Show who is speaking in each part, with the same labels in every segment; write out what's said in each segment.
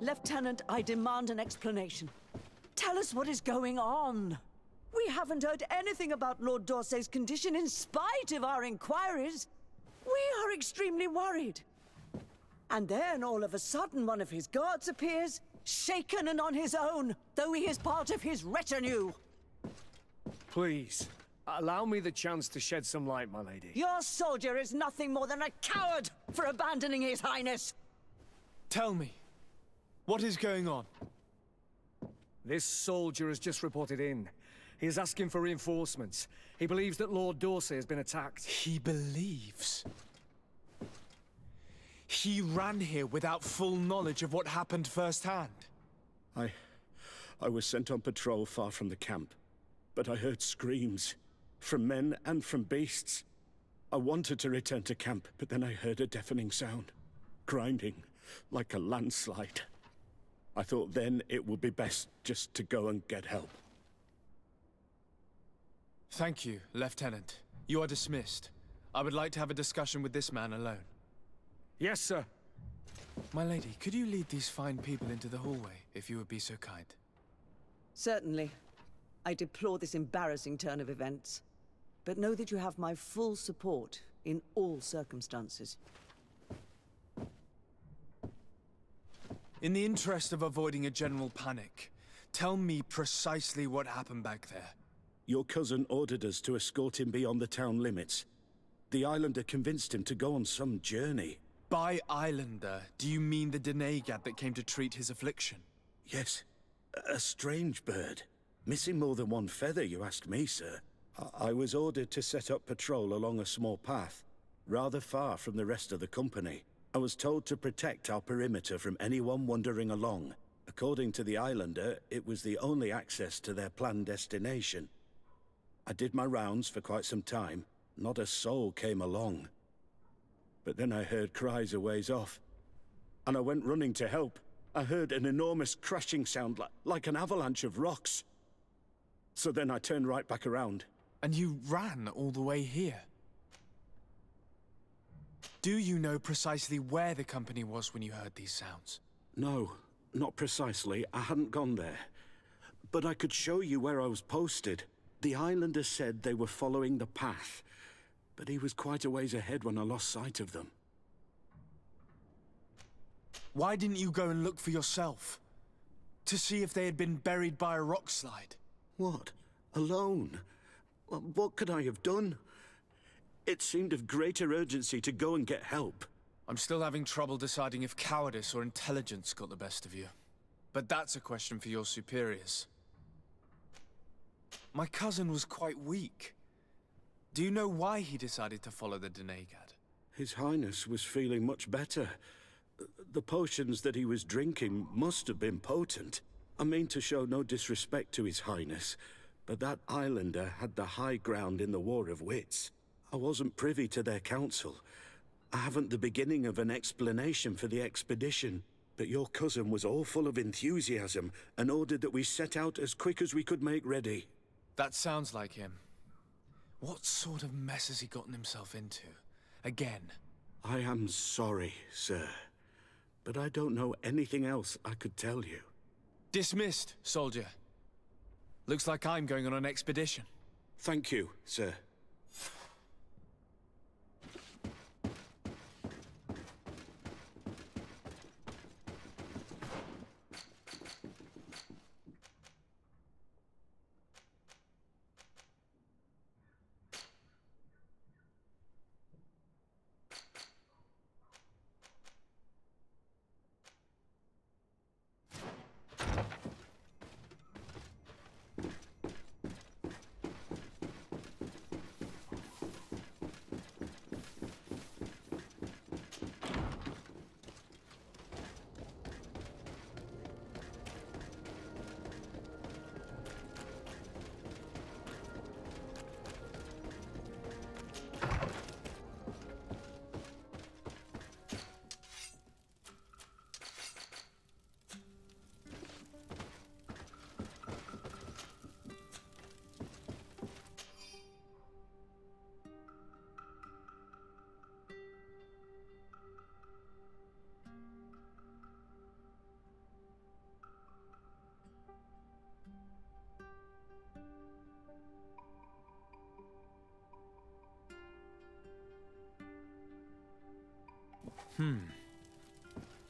Speaker 1: Lieutenant, I demand an explanation. Tell us what is going on. We haven't heard anything about Lord D'Orsay's condition in spite of our inquiries. We are extremely worried. And then all of a sudden one of his guards appears, shaken and on his own, though he is part of his retinue.
Speaker 2: Please, allow me the chance to shed some light, my lady.
Speaker 1: Your soldier is nothing more than a coward for abandoning his highness.
Speaker 3: Tell me, what is going on?
Speaker 2: This soldier has just reported in. He is asking for reinforcements. He believes that Lord D'Orsay has been attacked.
Speaker 3: He believes. He ran here without full knowledge of what happened firsthand.
Speaker 4: I... I was sent on patrol far from the camp. But I heard screams. From men and from beasts. I wanted to return to camp, but then I heard a deafening sound. Grinding, like a landslide. I thought then it would be best just to go and get help.
Speaker 3: Thank you, Lieutenant. You are dismissed. I would like to have a discussion with this man alone.
Speaker 2: Yes, sir.
Speaker 3: My lady, could you lead these fine people into the hallway, if you would be so kind?
Speaker 1: Certainly. I deplore this embarrassing turn of events. But know that you have my full support in all circumstances.
Speaker 3: In the interest of avoiding a general panic, tell me precisely what happened back there.
Speaker 4: Your cousin ordered us to escort him beyond the town limits. The Islander convinced him to go on some journey.
Speaker 3: By Islander, do you mean the doneigad that came to treat his affliction?
Speaker 4: Yes. A strange bird. Missing more than one feather, you ask me, sir. I, I was ordered to set up patrol along a small path, rather far from the rest of the company. I was told to protect our perimeter from anyone wandering along. According to the Islander, it was the only access to their planned destination. I did my rounds for quite some time. Not a soul came along. But then I heard cries a ways off. And I went running to help. I heard an enormous crashing sound like, like an avalanche of rocks. So then I turned right back around.
Speaker 3: And you ran all the way here? Do you know precisely where the company was when you heard these sounds?
Speaker 4: No, not precisely. I hadn't gone there. But I could show you where I was posted. The Islander said they were following the path, but he was quite a ways ahead when I lost sight of them.
Speaker 3: Why didn't you go and look for yourself? To see if they had been buried by a rock slide?
Speaker 4: What? Alone? What could I have done? It seemed of greater urgency to go and get help.
Speaker 3: I'm still having trouble deciding if cowardice or intelligence got the best of you. But that's a question for your superiors. My cousin was quite weak. Do you know why he decided to follow the doneigad?
Speaker 4: His Highness was feeling much better. The potions that he was drinking must have been potent. I mean to show no disrespect to His Highness, but that islander had the high ground in the War of Wits. I wasn't privy to their counsel. I haven't the beginning of an explanation for the expedition, but your cousin was all full of enthusiasm and ordered that we set out as quick as we could make ready.
Speaker 3: That sounds like him. What sort of mess has he gotten himself into? Again?
Speaker 4: I am sorry, sir. But I don't know anything else I could tell you.
Speaker 3: Dismissed, soldier. Looks like I'm going on an expedition.
Speaker 4: Thank you, sir.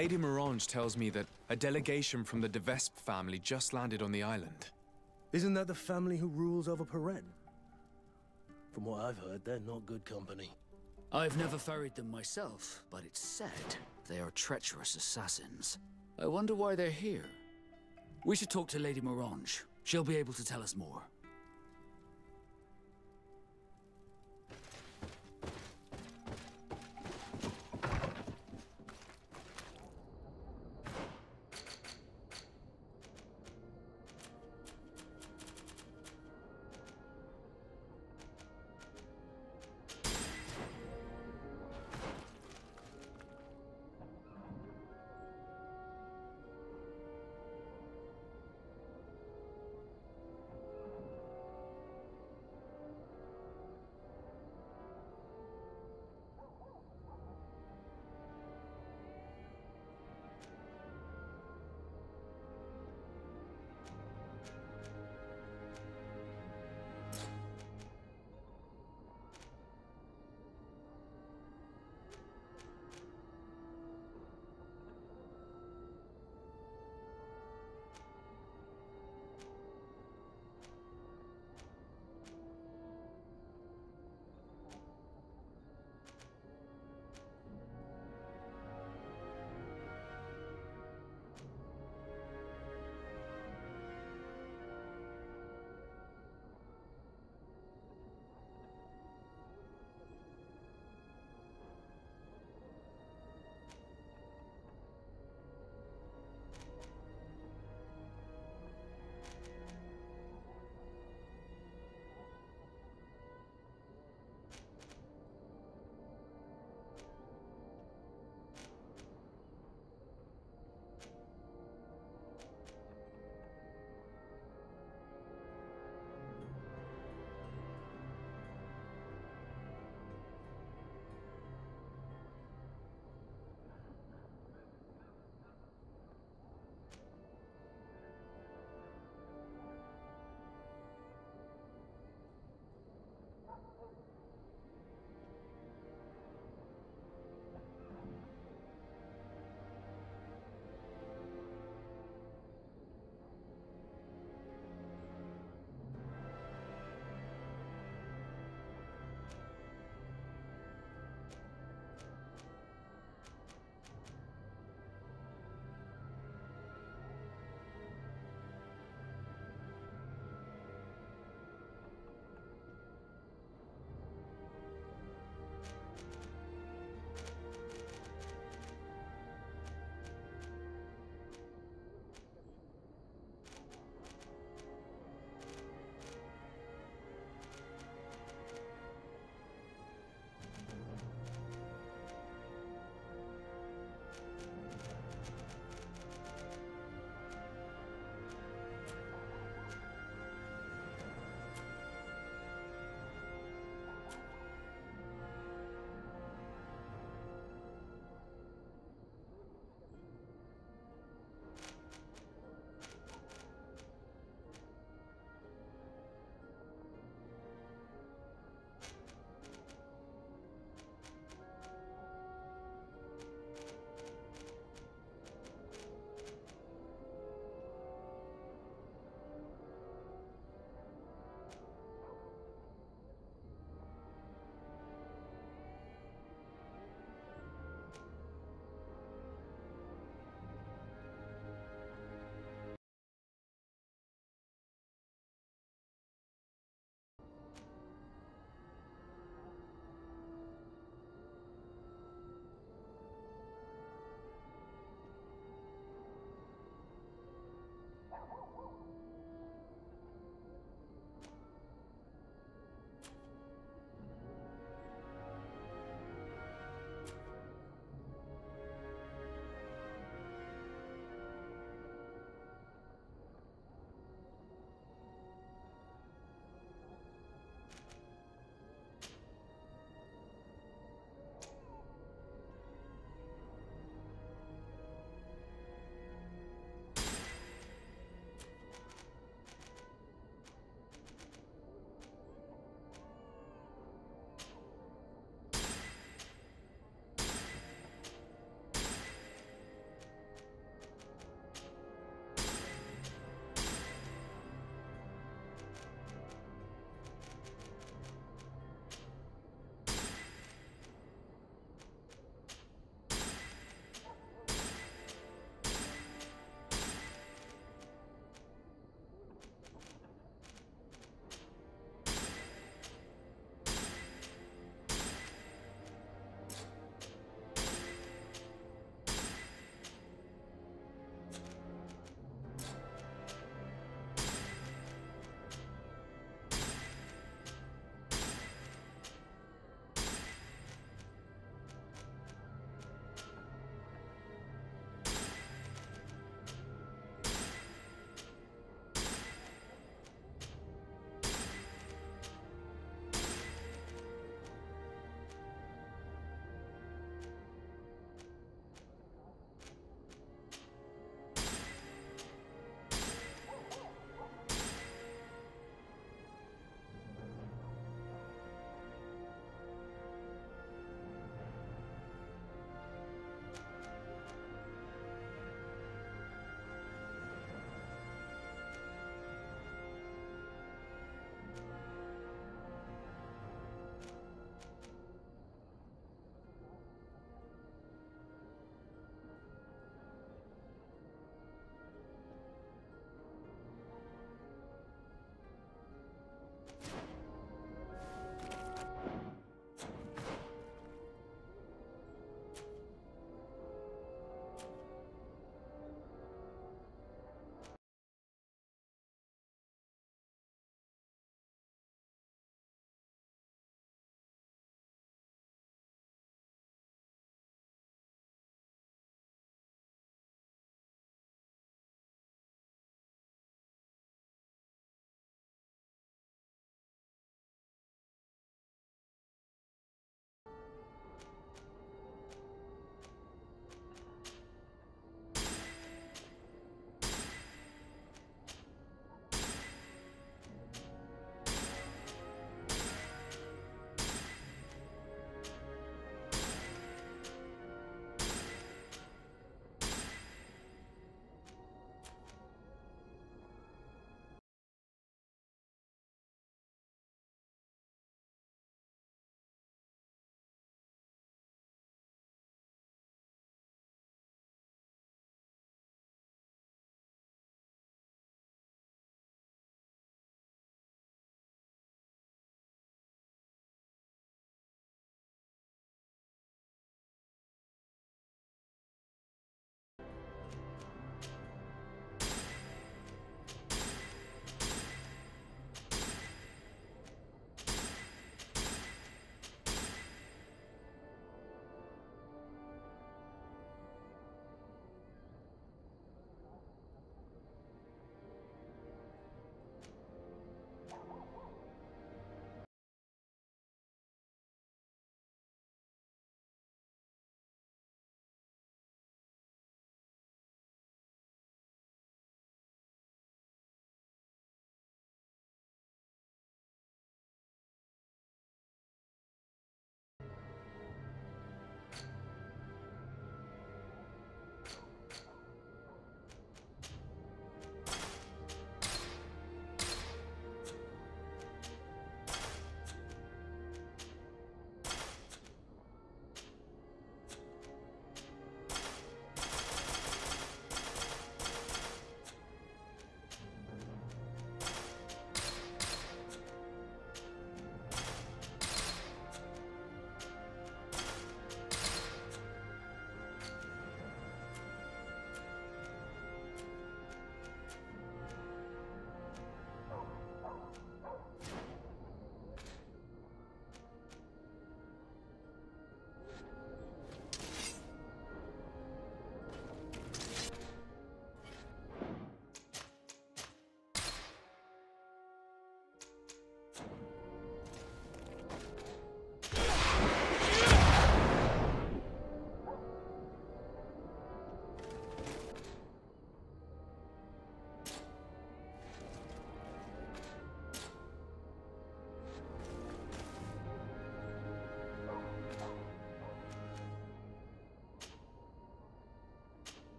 Speaker 3: Lady Morange tells me that a delegation from the De Vespe family just landed on the island.
Speaker 5: Isn't that the family who rules over Peren? From what I've heard, they're not good company.
Speaker 6: I've never ferried them myself, but it's said they are treacherous assassins. I wonder why they're here. We should talk to Lady Morange. She'll be able to tell us more.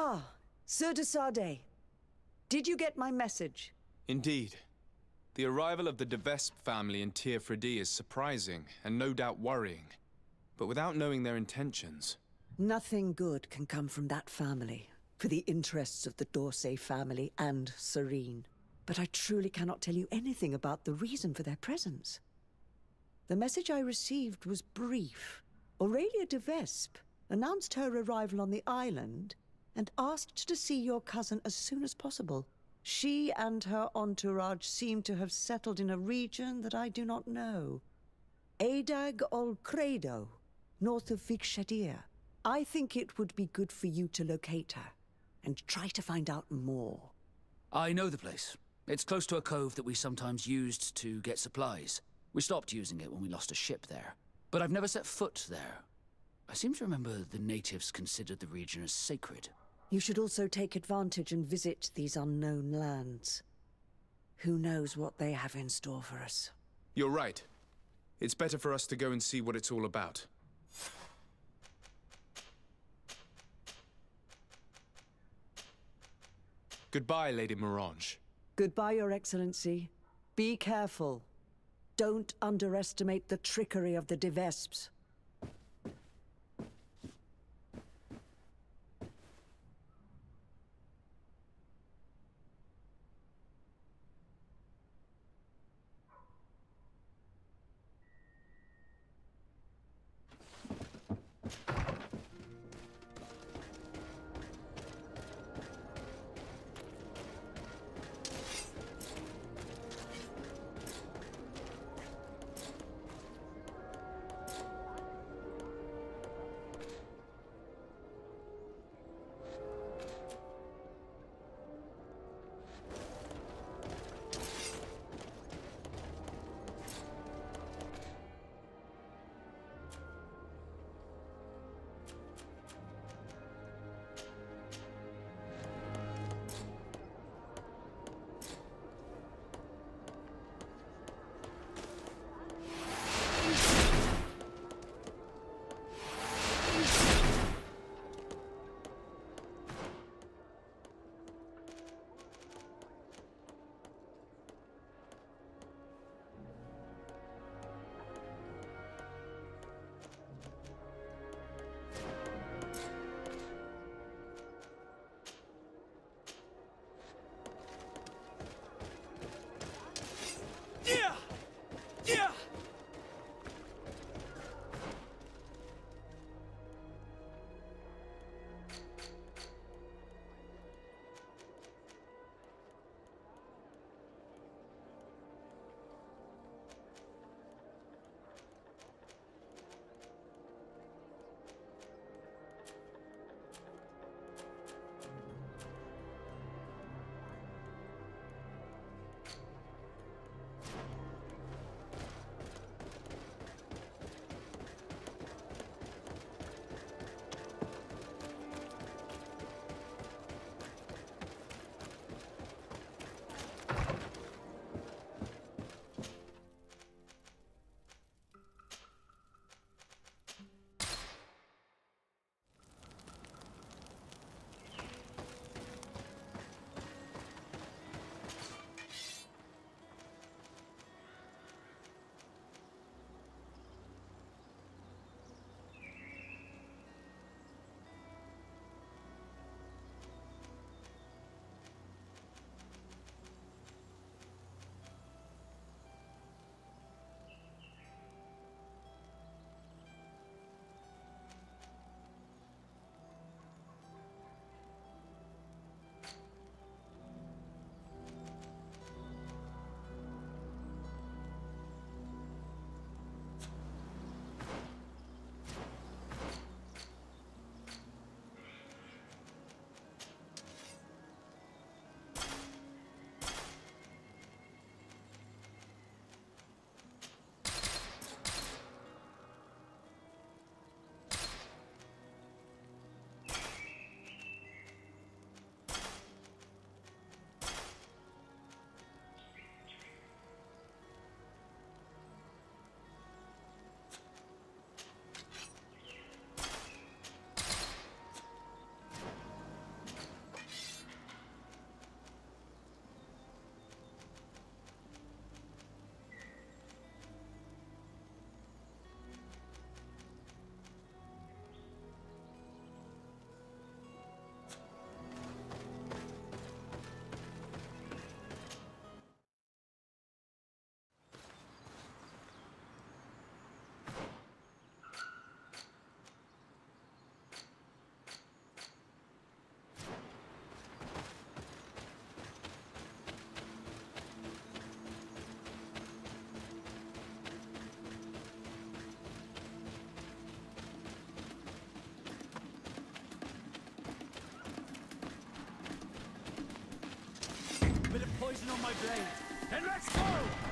Speaker 1: Ah, Sir de Sardet. Did you get my message?
Speaker 3: Indeed. The arrival of the De Vespe family in Teer Fradee is surprising, and no doubt worrying. But without knowing their intentions...
Speaker 1: Nothing good can come from that family, for the interests of the D'Orsay family and Serene. But I truly cannot tell you anything about the reason for their presence. The message I received was brief. Aurelia de Vespe announced her arrival on the island and asked to see your cousin as soon as possible. She and her entourage seem to have settled in a region that I do not know. Adag ol Credo, north of Vikshadir. I think it would be good for you to locate her and try to find out more.
Speaker 6: I know the place. It's close to a cove that we sometimes used to get supplies. We stopped using it when we lost a ship there. But I've never set foot there. I seem to remember the natives considered the region as sacred.
Speaker 1: You should also take advantage and visit these unknown lands. Who knows what they have in store for us?
Speaker 3: You're right. It's better for us to go and see what it's all about. Goodbye, Lady Morange.
Speaker 1: Goodbye, Your Excellency. Be careful. Don't underestimate the trickery of the De
Speaker 6: on my blade. Then let's go!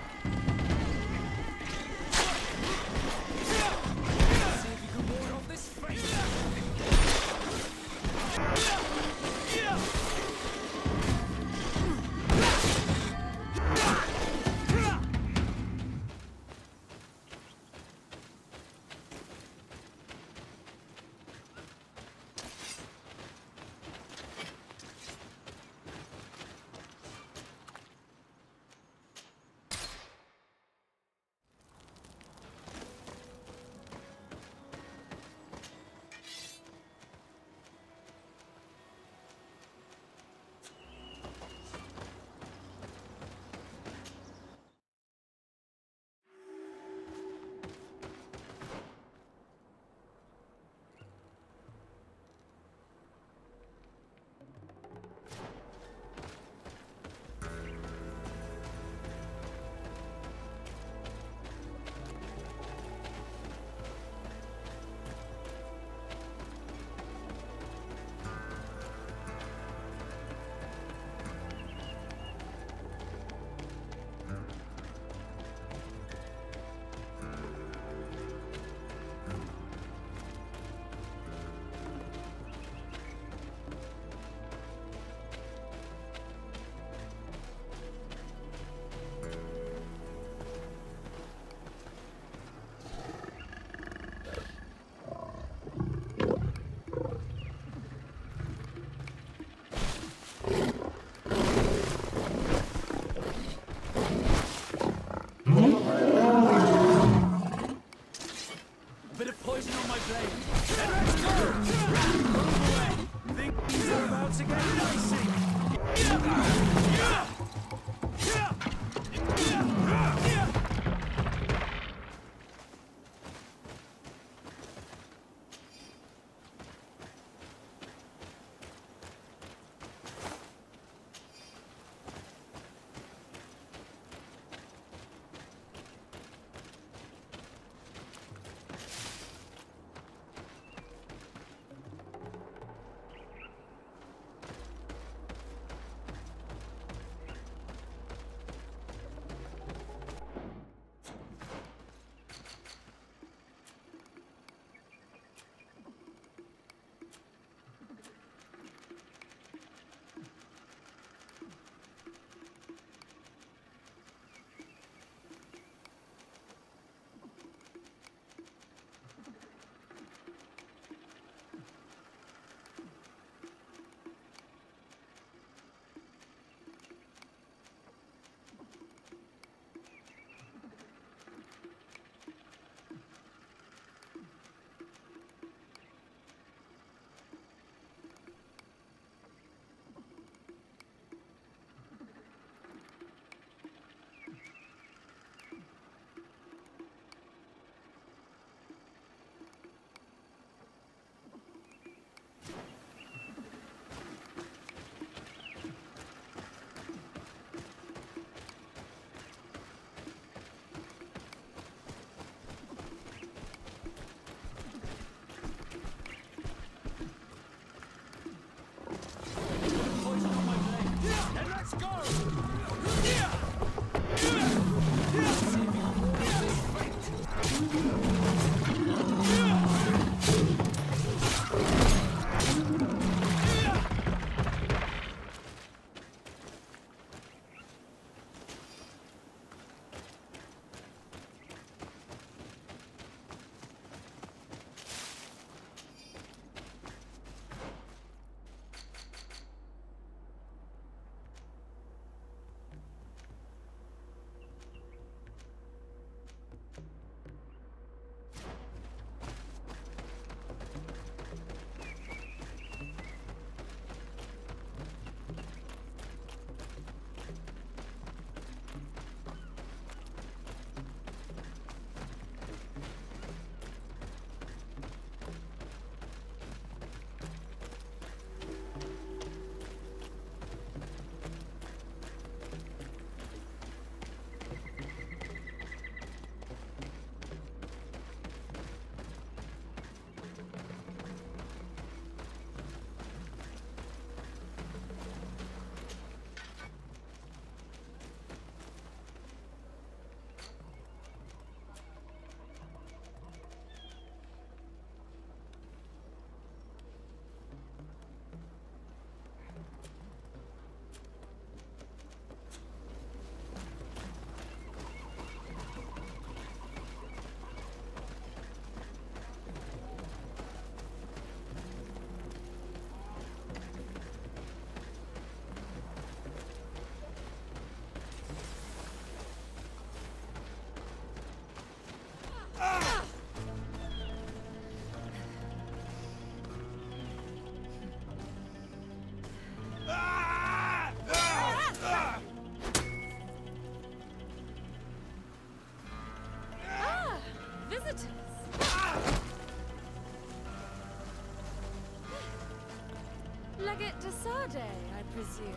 Speaker 7: Legate de Sardet, I presume.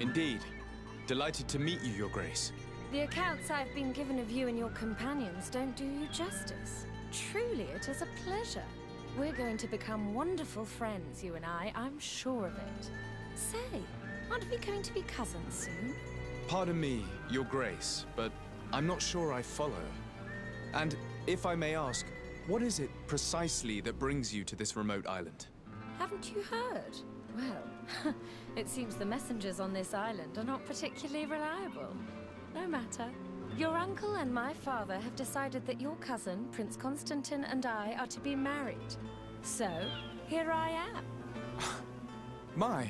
Speaker 3: Indeed. Delighted to meet you, Your Grace.
Speaker 7: The accounts I've been given of you and your companions don't do you justice. Truly, it is a pleasure. We're going to become wonderful friends, you and I, I'm sure of it. Say, aren't we going to be cousins soon?
Speaker 3: Pardon me, Your Grace, but I'm not sure I follow. And if I may ask, what is it precisely that brings you to this remote island?
Speaker 7: Haven't you heard? Well, it seems the messengers on this island are not particularly reliable. No matter. Your uncle and my father have decided that your cousin, Prince Constantine, and I are to be married. So, here I am.
Speaker 3: My.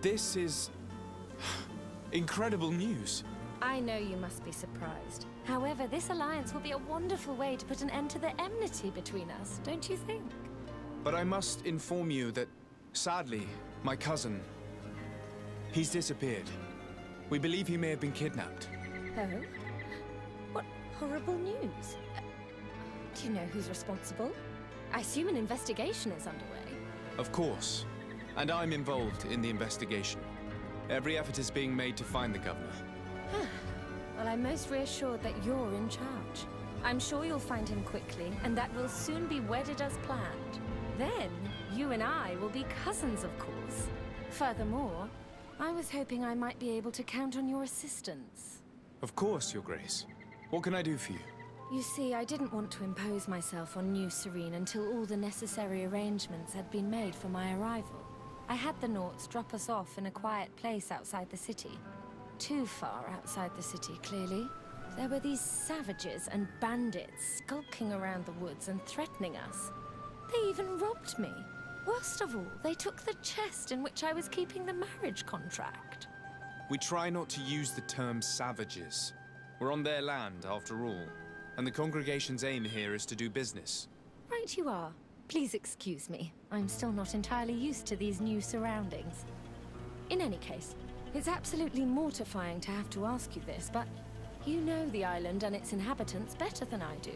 Speaker 3: This is. incredible news.
Speaker 7: I know you must be surprised. However, this alliance will be a wonderful way to put an end to the enmity between us, don't you think?
Speaker 3: But I must inform you that, sadly, my cousin. He's disappeared. We believe he may have been kidnapped.
Speaker 7: Oh? What horrible news. Uh, do you know who's responsible? I assume an investigation is underway.
Speaker 3: Of course. And I'm involved in the investigation. Every effort is being made to find the governor.
Speaker 7: Well, I'm most reassured that you're in charge. I'm sure you'll find him quickly, and that we'll soon be wedded as planned. Then, you and I will be cousins, of course. Furthermore, I was hoping I might be able to count on your assistance.
Speaker 3: Of course, Your Grace. What can I do for you?
Speaker 7: You see, I didn't want to impose myself on New Serene until all the necessary arrangements had been made for my arrival. I had the Nauts drop us off in a quiet place outside the city. Too far outside the city, clearly. There were these savages and bandits skulking around the woods and threatening us. They even robbed me. Worst of all, they took the chest in which I was keeping the marriage contract.
Speaker 3: We try not to use the term savages. We're on their land, after all. And the congregation's aim here is to do business.
Speaker 7: Right you are. Please excuse me. I'm still not entirely used to these new surroundings. In any case, it's absolutely mortifying to have to ask you this, but you know the island and its inhabitants better than I do.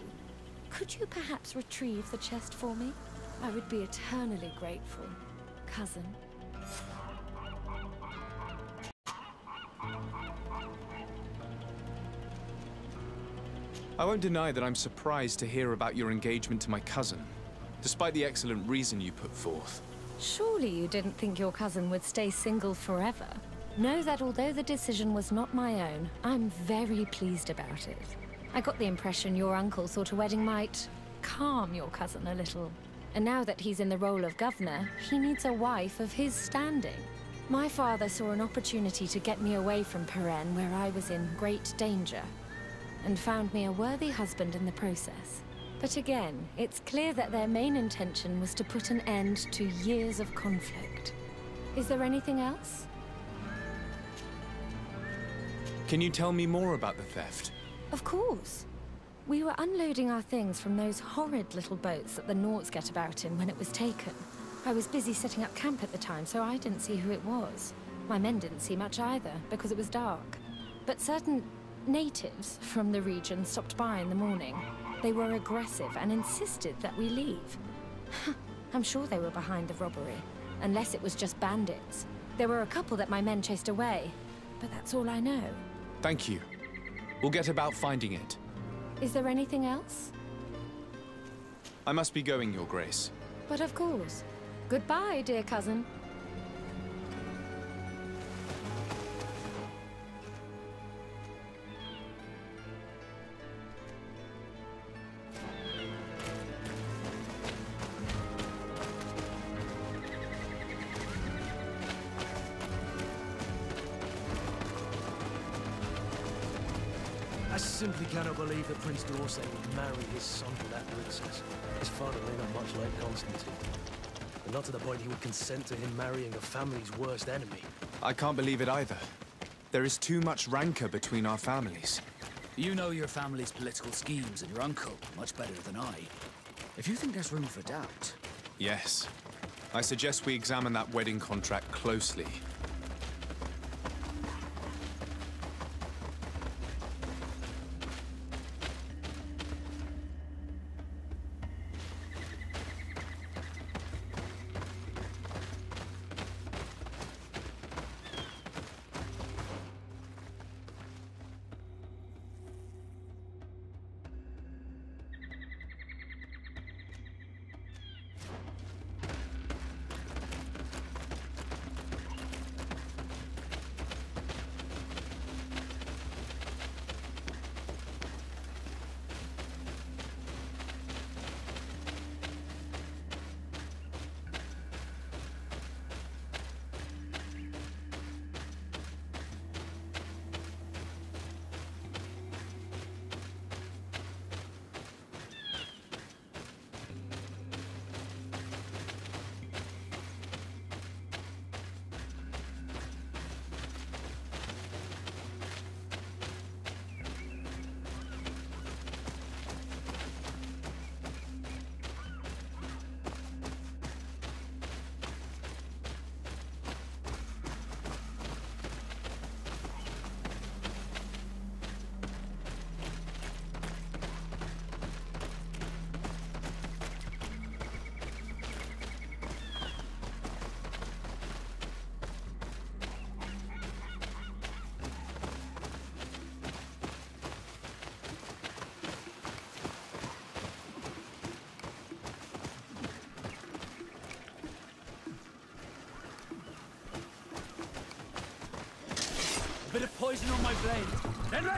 Speaker 7: Could you perhaps retrieve the chest for me? I would be eternally grateful. Cousin.
Speaker 3: I won't deny that I'm surprised to hear about your engagement to my cousin, despite the excellent reason you put forth.
Speaker 7: Surely you didn't think your cousin would stay single forever? Know that although the decision was not my own, I'm very pleased about it. I got the impression your uncle thought a wedding might calm your cousin a little. And now that he's in the role of governor, he needs a wife of his standing. My father saw an opportunity to get me away from Peren, where I was in great danger, and found me a worthy husband in the process. But again, it's clear that their main intention was to put an end to years of conflict. Is there anything else?
Speaker 3: Can you tell me more about the theft?
Speaker 7: Of course. We were unloading our things from those horrid little boats that the Nauts get about in when it was taken. I was busy setting up camp at the time, so I didn't see who it was. My men didn't see much either, because it was dark. But certain natives from the region stopped by in the morning. They were aggressive and insisted that we leave. I'm sure they were behind the robbery, unless it was just bandits. There were a couple that my men chased away, but that's all I know.
Speaker 3: Thank you. We'll get about finding it.
Speaker 7: Is there anything else?
Speaker 3: I must be going, Your Grace.
Speaker 7: But of course. Goodbye, dear cousin.
Speaker 5: Cannot believe that Prince d'Orsay would marry his son to that princess. His father may not much like Constantine. And not to the point he would consent to him marrying a family's worst enemy.
Speaker 3: I can't believe it either. There is too much rancor between our families.
Speaker 6: You know your family's political schemes and your uncle much better than I. If you think there's room for doubt,
Speaker 3: Yes. I suggest we examine that wedding contract closely.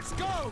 Speaker 5: Let's go!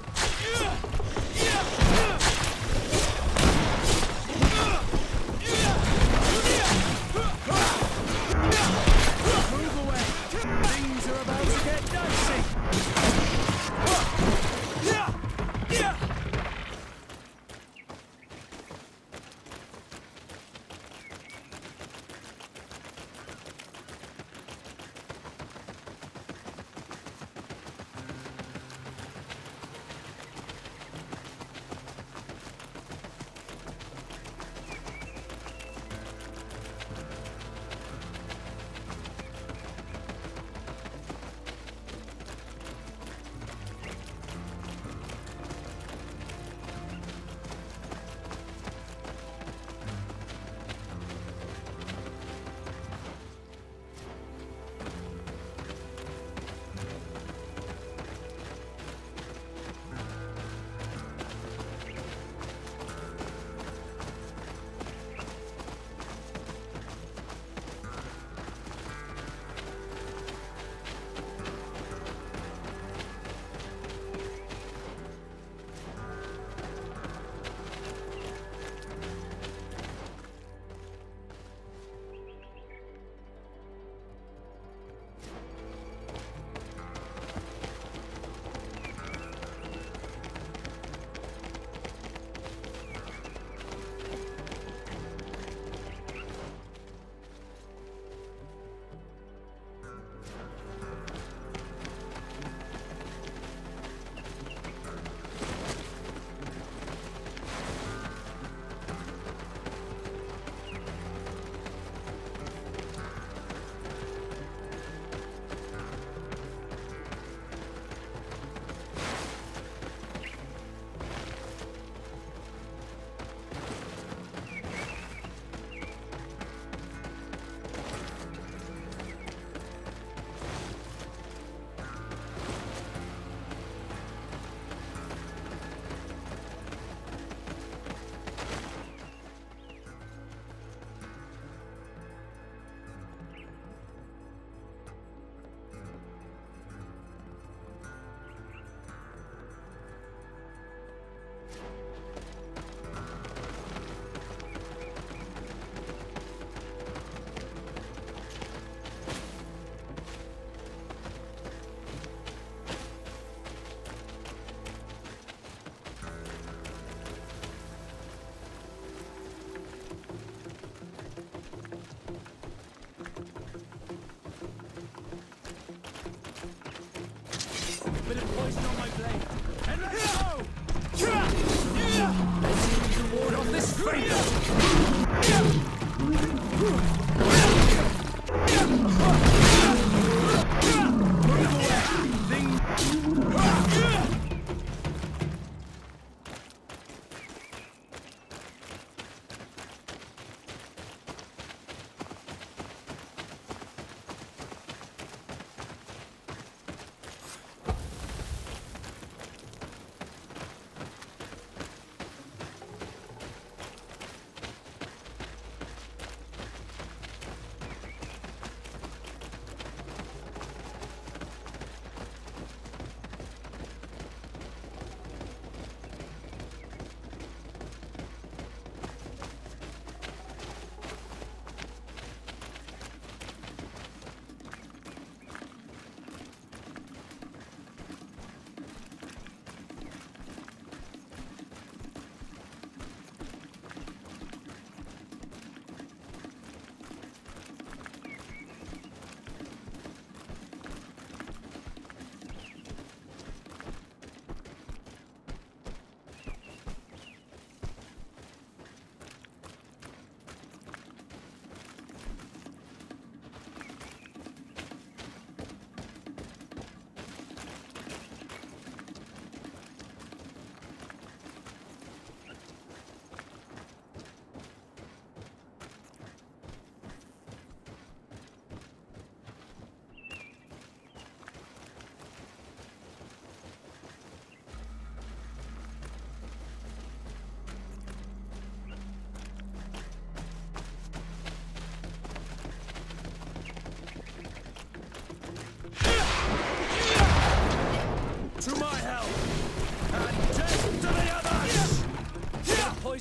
Speaker 5: Bit of poison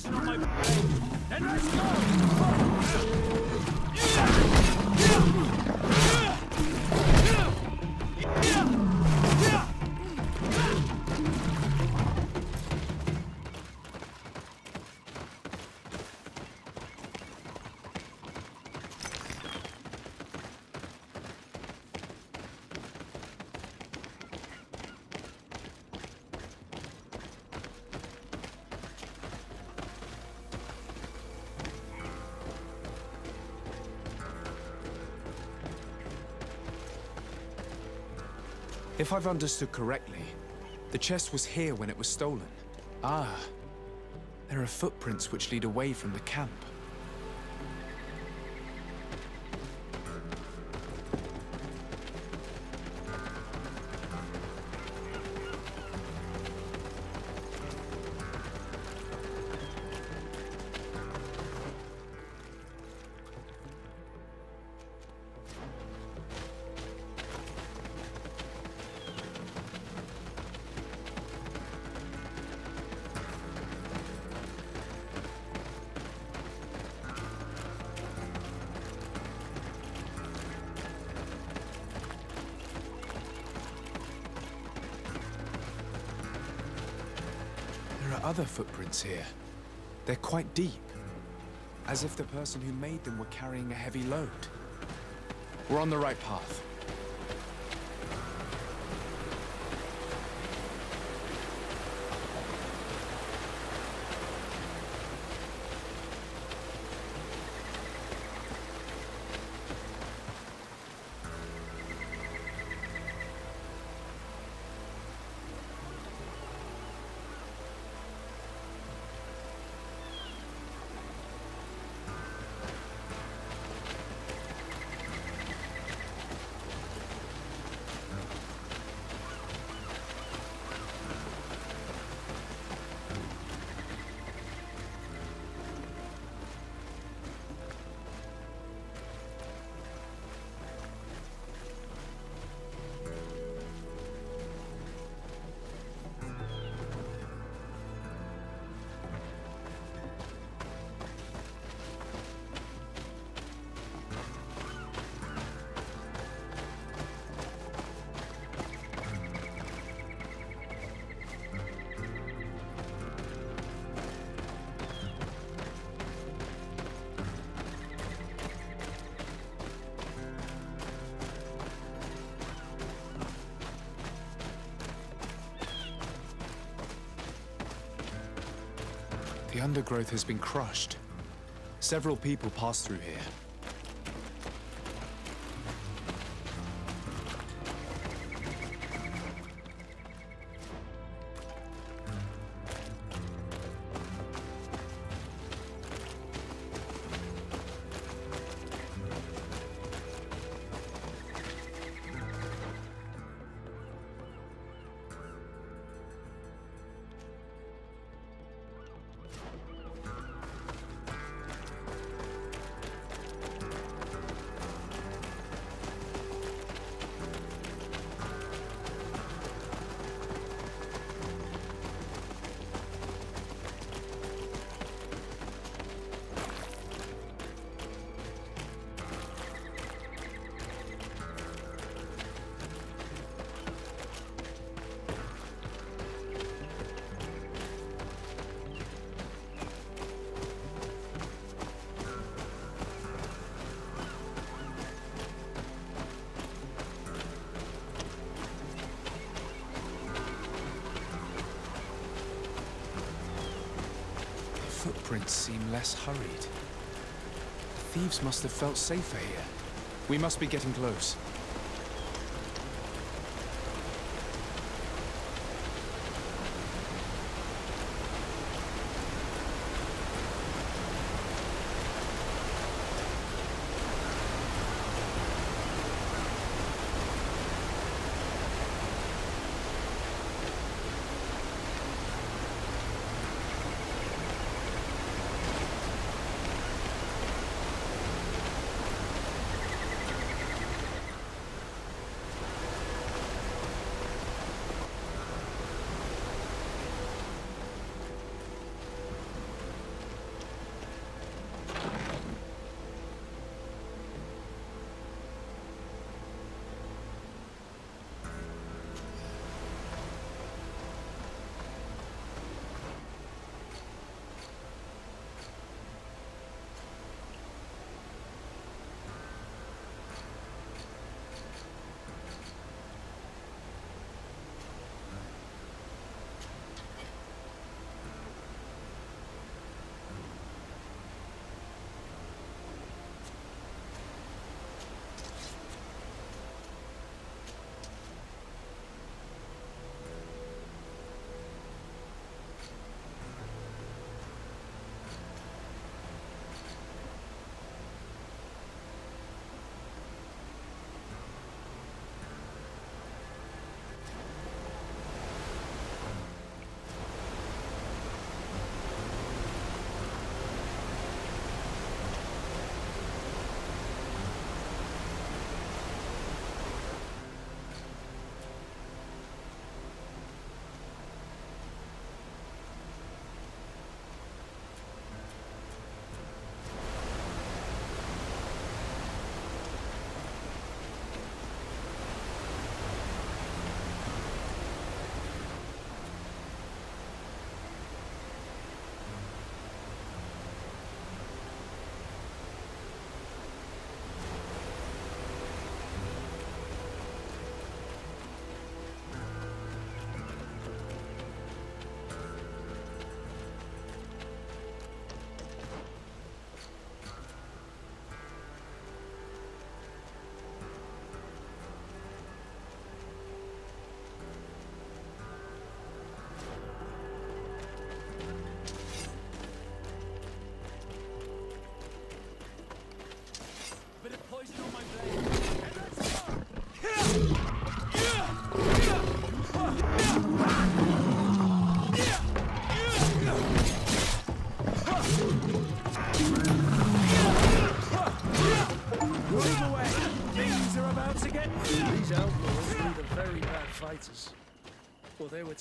Speaker 5: Poison on my brain! Then let's
Speaker 3: If I've understood correctly, the chest was here when it was stolen. Ah, there are footprints which lead away from the camp. Other footprints here. They're quite deep. As if the person who made them were carrying a heavy load. We're on the right path. The undergrowth has been crushed. Several people pass through here. Must have felt safer here. We must be getting close.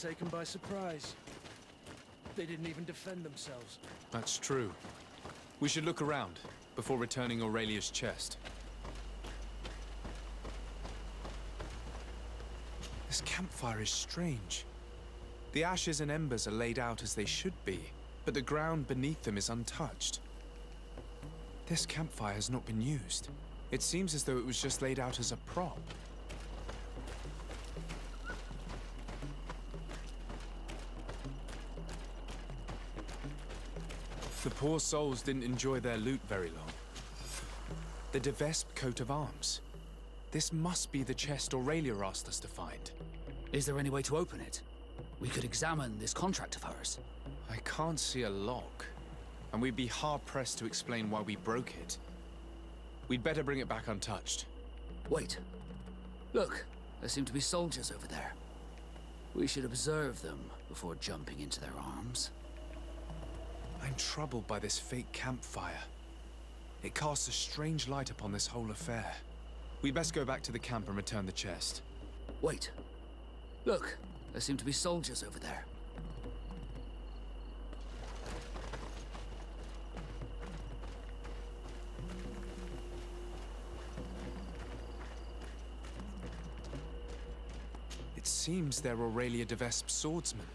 Speaker 5: Taken by surprise. They didn't even defend themselves.
Speaker 3: That's true. We should look around before returning Aurelia's chest. This campfire is strange. The ashes and embers are laid out as they should be, but the ground beneath them is untouched. This campfire has not been used. It seems as though it was just laid out as a prop. Poor souls didn't enjoy their loot very long. The de Vespe coat of arms. This must be the chest Aurelia asked us to find.
Speaker 6: Is there any way to open it? We could examine this contract of hers.
Speaker 3: I can't see a lock, and we'd be hard-pressed to explain why we broke it. We'd better bring it back untouched.
Speaker 6: Wait. Look, there seem to be soldiers over there. We should observe them before jumping into their arms.
Speaker 3: I'm troubled by this fake campfire. It casts a strange light upon this whole affair. We best go back to the camp and return the chest.
Speaker 6: Wait. Look, there seem to be soldiers over there.
Speaker 3: It seems they're Aurelia de Vespe's swordsmen.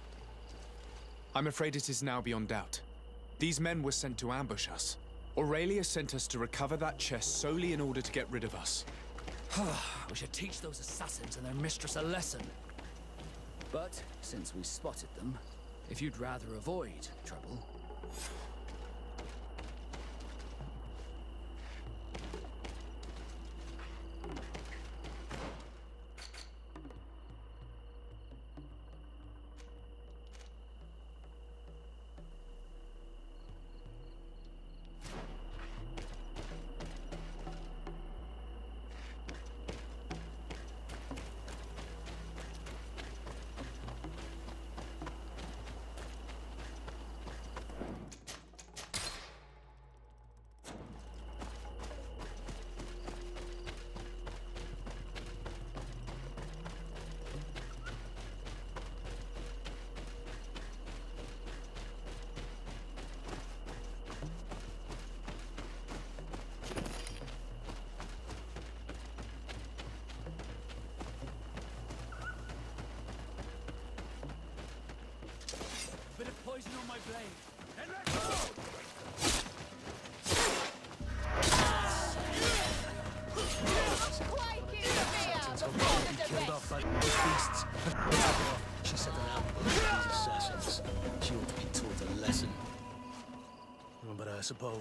Speaker 3: I'm afraid it is now beyond doubt. These men were sent to ambush us. Aurelia sent us to recover that chest solely in order to get rid of us.
Speaker 6: we should teach those assassins and their mistress a lesson. But since we spotted them, if you'd rather avoid trouble,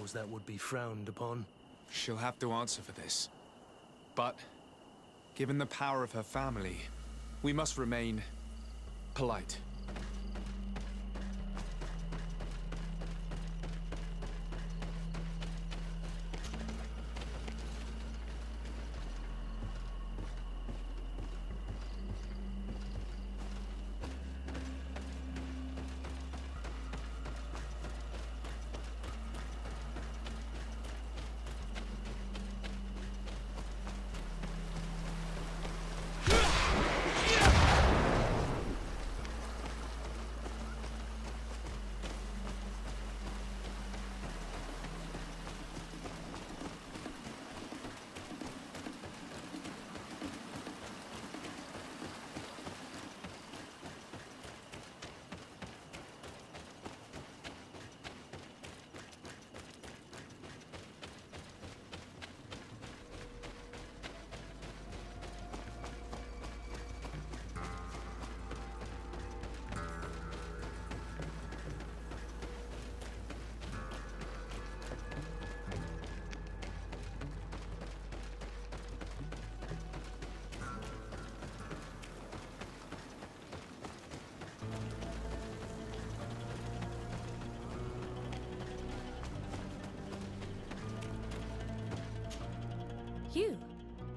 Speaker 5: Suppose that would be frowned upon.
Speaker 3: She'll have to answer for this. But, given the power of her family, we must remain polite.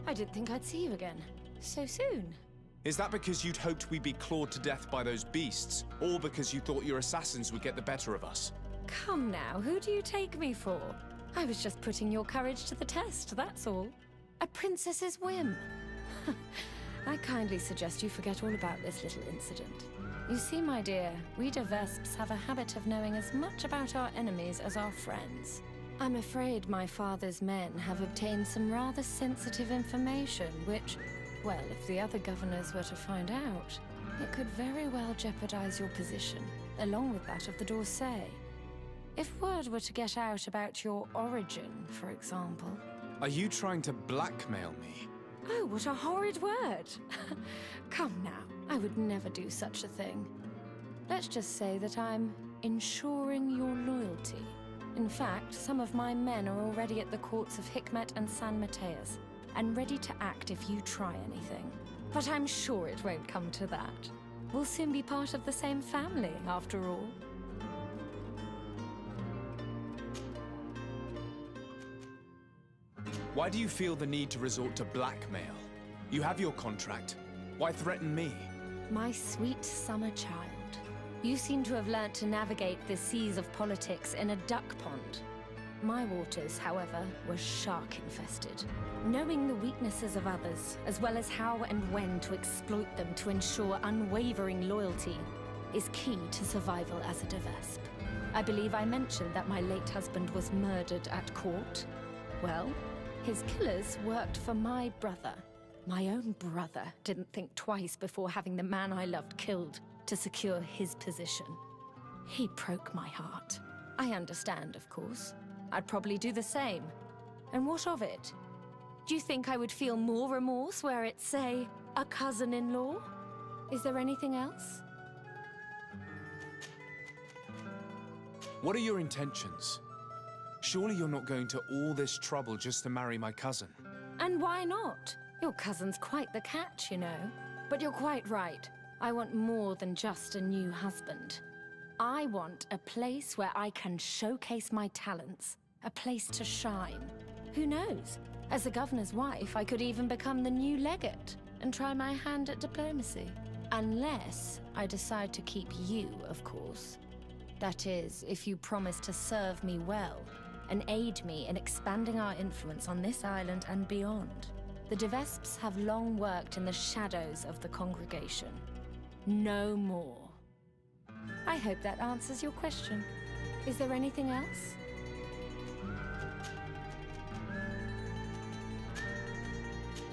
Speaker 7: I didn't think I'd see you again. So soon.
Speaker 3: Is that because you'd hoped we'd be clawed to death by those beasts? Or because you thought your assassins would get the better of us?
Speaker 7: Come now, who do you take me for? I was just putting your courage to the test, that's all. A princess's whim. I kindly suggest you forget all about this little incident. You see, my dear, we de Vespes have a habit of knowing as much about our enemies as our friends. I'm afraid my father's men have obtained some rather sensitive information, which, well, if the other governors were to find out, it could very well jeopardize your position, along with that of the D'Orsay. If word were to get out about your origin, for example.
Speaker 3: Are you trying to blackmail me?
Speaker 7: Oh, what a horrid word! Come now, I would never do such a thing. Let's just say that I'm ensuring your loyalty. In fact, some of my men are already at the courts of Hikmet and San Matheus, and ready to act if you try anything. But I'm sure it won't come to that. We'll soon be part of the same family, after all.
Speaker 3: Why do you feel the need to resort to blackmail? You have your contract. Why threaten me?
Speaker 7: My sweet summer child. You seem to have learnt to navigate the seas of politics in a duck pond. My waters, however, were shark infested. Knowing the weaknesses of others, as well as how and when to exploit them to ensure unwavering loyalty, is key to survival as a de Vespe. I believe I mentioned that my late husband was murdered at court. Well, his killers worked for my brother. My own brother didn't think twice before having the man I loved killed to secure his position. He broke my heart. I understand, of course. I'd probably do the same. And what of it? Do you think I would feel more remorse were it, say, a cousin-in-law? Is there anything else?
Speaker 3: What are your intentions? Surely you're not going to all this trouble just to marry my cousin.
Speaker 7: And why not? Your cousin's quite the catch, you know. But you're quite right. I want more than just a new husband. I want a place where I can showcase my talents, a place to shine. Who knows? As the governor's wife, I could even become the new legate and try my hand at diplomacy. Unless I decide to keep you, of course. That is, if you promise to serve me well and aid me in expanding our influence on this island and beyond. The de Vespes have long worked in the shadows of the congregation. No more. I hope that answers your question. Is there anything else?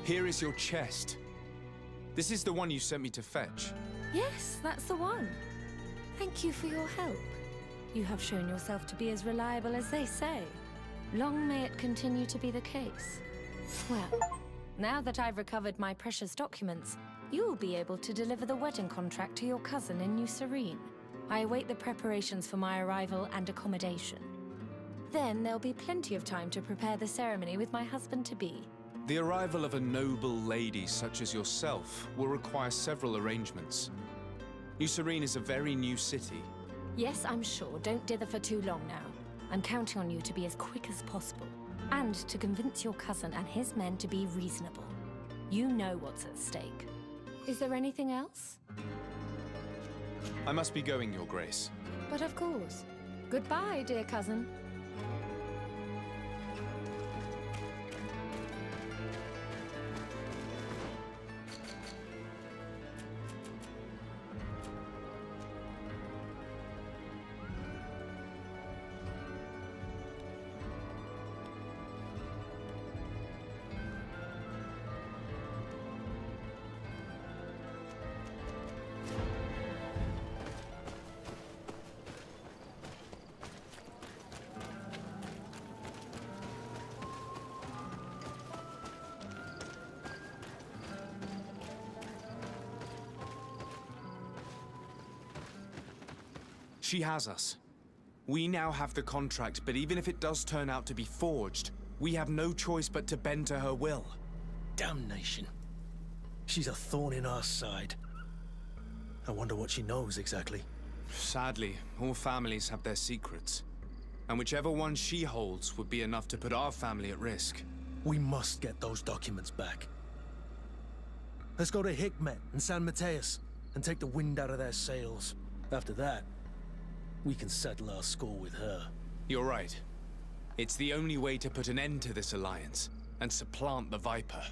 Speaker 3: Here is your chest. This is the one you sent me to fetch.
Speaker 7: Yes, that's the one. Thank you for your help. You have shown yourself to be as reliable as they say. Long may it continue to be the case. Well, now that I've recovered my precious documents, you'll be able to deliver the wedding contract to your cousin in New Serene. I await the preparations for my arrival and accommodation. Then there'll be plenty of time to prepare the ceremony with my husband-to-be.
Speaker 3: The arrival of a noble lady such as yourself will require several arrangements. New Serene is a very new city.
Speaker 7: Yes, I'm sure. Don't dither for too long now. I'm counting on you to be as quick as possible. And to convince your cousin and his men to be reasonable. You know what's at stake. Is there anything else?
Speaker 3: I must be going, Your Grace.
Speaker 7: But of course. Goodbye, dear cousin.
Speaker 3: She has us. We now have the contract, but even if it does turn out to be forged, we have no choice but to bend to her will.
Speaker 5: Damnation. She's a thorn in our side. I wonder what she knows exactly.
Speaker 3: Sadly, all families have their secrets. And whichever one she holds would be enough to put our family at risk.
Speaker 5: We must get those documents back. Let's go to Hikmet and San Matheus and take the wind out of their sails. After that, we can settle our score with her.
Speaker 3: You're right. It's the only way to put an end to this alliance and supplant the Viper.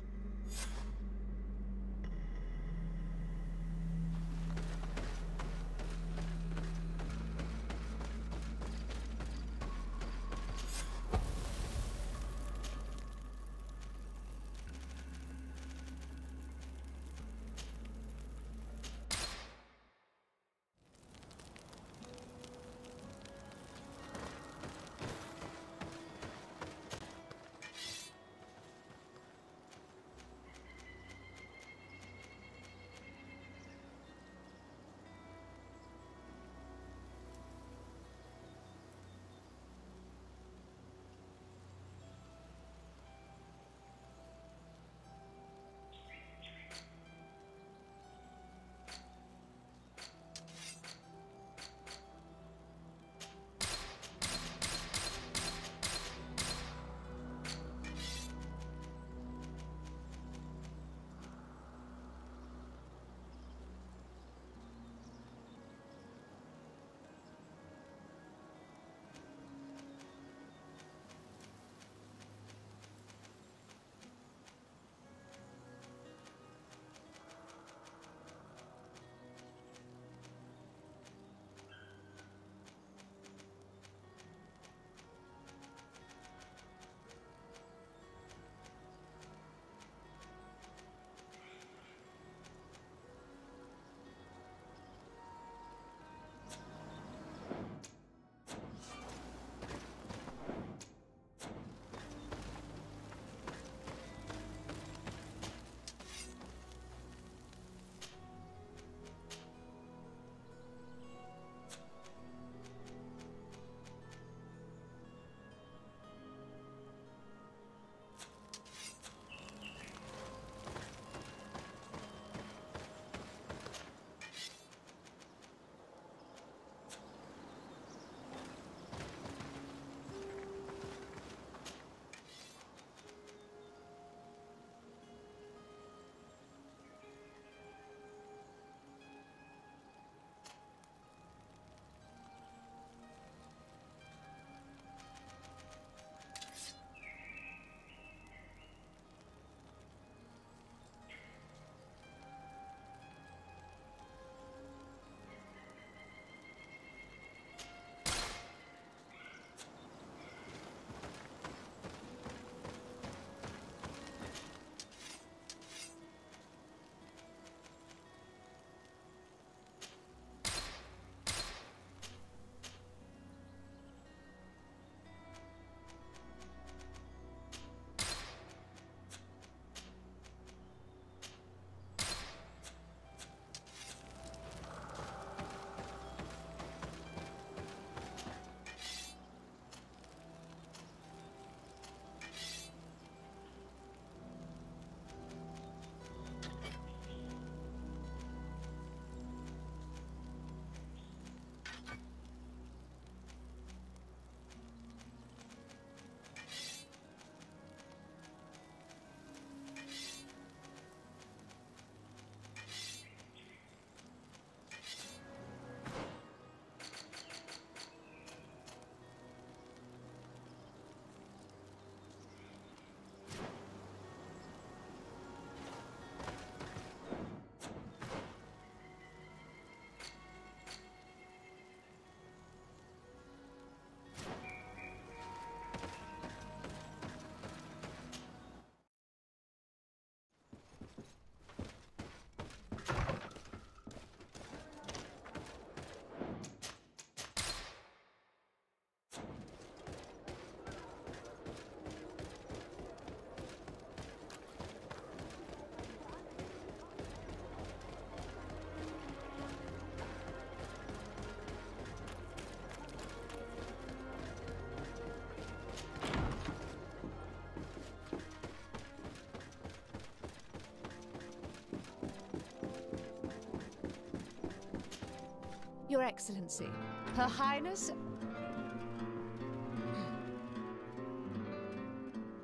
Speaker 8: Your Excellency, Her Highness...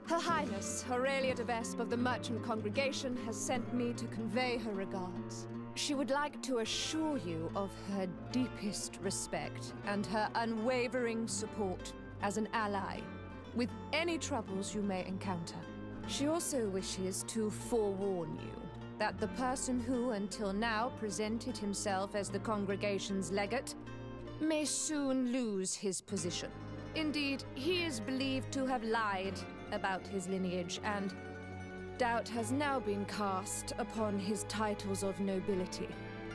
Speaker 8: Her Highness, Aurelia de Vespe of the Merchant Congregation has sent me to convey her regards. She would like to assure you of her deepest respect and her unwavering support as an ally with any troubles you may encounter. She also wishes to forewarn you that the person who until now presented himself as the congregation's legate may soon lose his position. Indeed, he is believed to have lied about his lineage, and doubt has now been cast upon his titles of nobility.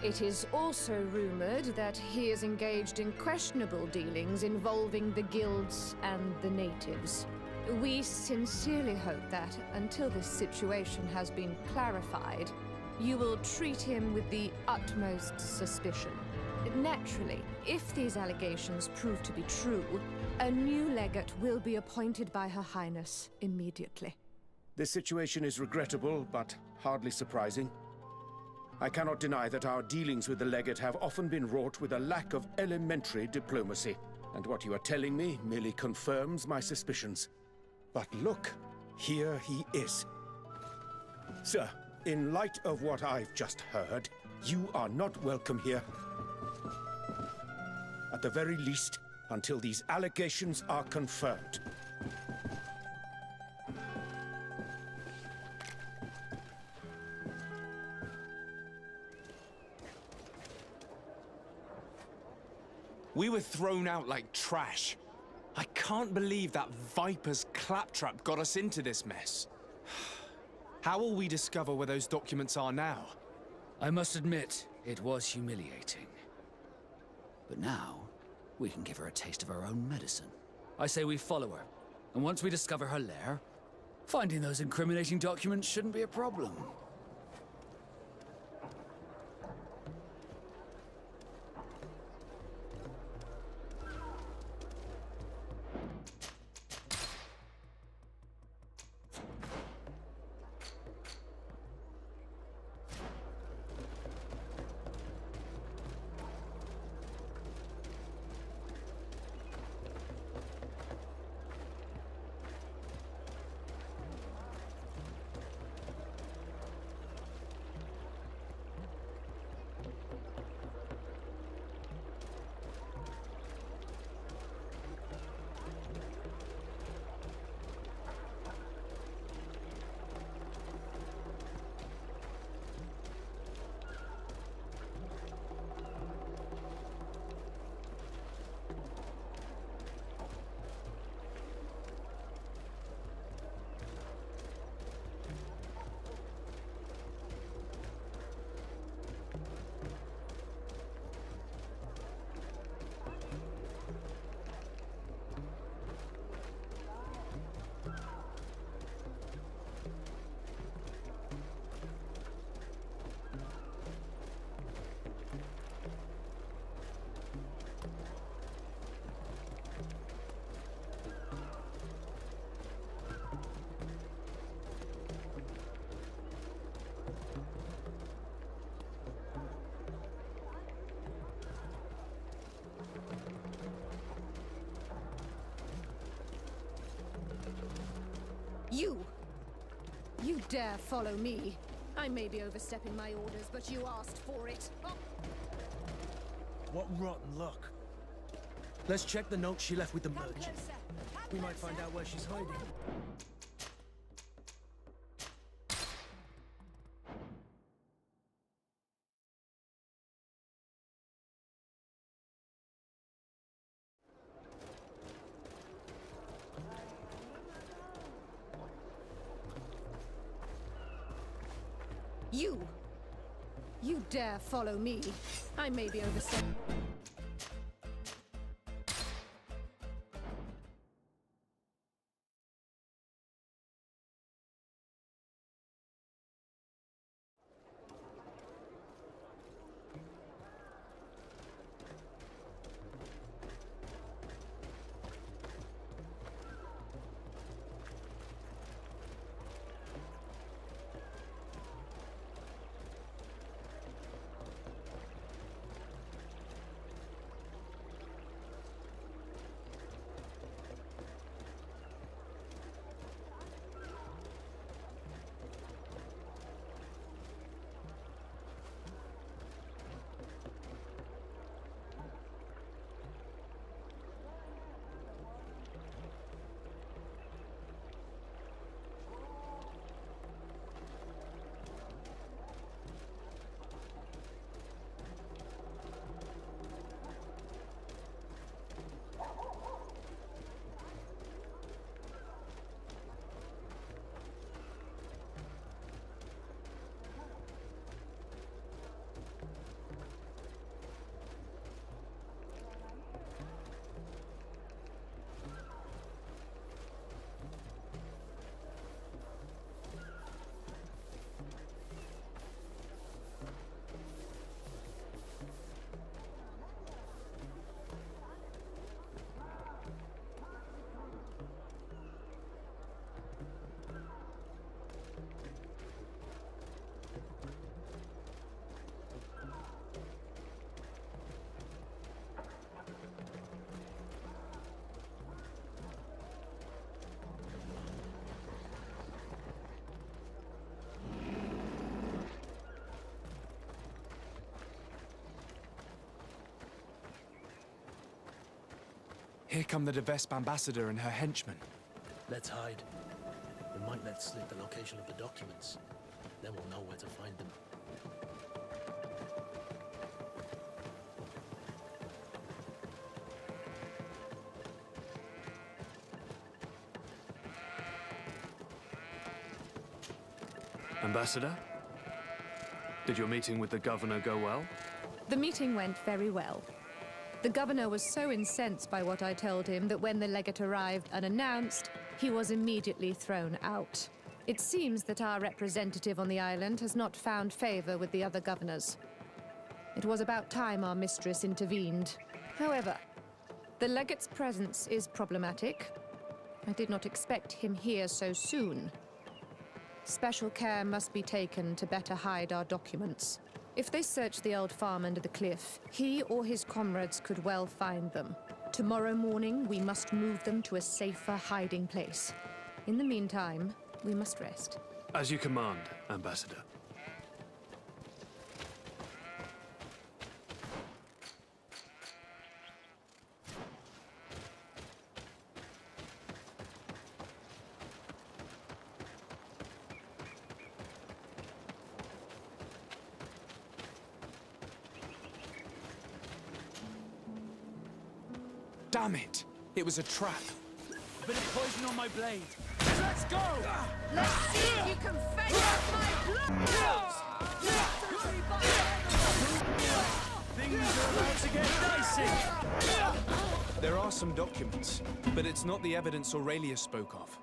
Speaker 8: It is also rumored that he is engaged in questionable dealings involving the guilds and the natives. We sincerely hope that, until this situation has been clarified, you will treat him with the utmost suspicion. Naturally, if these allegations prove to be true, a new legate will be appointed by Her Highness immediately.
Speaker 9: This situation is regrettable, but hardly surprising. I cannot deny that our dealings with the legate have often been wrought with a lack of elementary diplomacy. And what you are telling me merely confirms my suspicions. But look, here he is. Sir, in light of what I've just heard, you are not welcome here. At the very least, until these allegations are confirmed.
Speaker 3: We were thrown out like trash. I can't believe that Viper's claptrap got us into this mess. How will we discover where those documents are now?
Speaker 6: I must admit, it was humiliating. But now, we can give her a taste of her own medicine. I say we follow her, and once we discover her lair, finding those incriminating documents shouldn't be a problem.
Speaker 8: You! You dare follow me. I may be overstepping my orders, but you asked for it. Oh.
Speaker 5: What rotten luck. Let's check the note she left with the merchant. We might find out where she's hiding.
Speaker 8: Follow me. I may be overstepping.
Speaker 3: Here come the de Vespe ambassador and her henchmen.
Speaker 5: Let's hide. We might let slip the location of the documents. Then we'll know where to find them.
Speaker 10: Ambassador? Did your meeting with the governor go well?
Speaker 8: The meeting went very well. The governor was so incensed by what I told him that when the legate arrived unannounced, he was immediately thrown out. It seems that our representative on the island has not found favor with the other governors. It was about time our mistress intervened. However, the legate's presence is problematic. I did not expect him here so soon. Special care must be taken to better hide our documents. If they search the old farm under the cliff, he or his comrades could well find them. Tomorrow morning, we must move them to a safer hiding place. In the meantime, we must rest.
Speaker 10: As you command, Ambassador.
Speaker 3: It! It was a trap.
Speaker 6: Bit of poison on my blade.
Speaker 1: Let's go! Let's see if you can fend off my blood!
Speaker 5: Things are about to get dicey!
Speaker 3: There are some documents, but it's not the evidence Aurelia spoke of.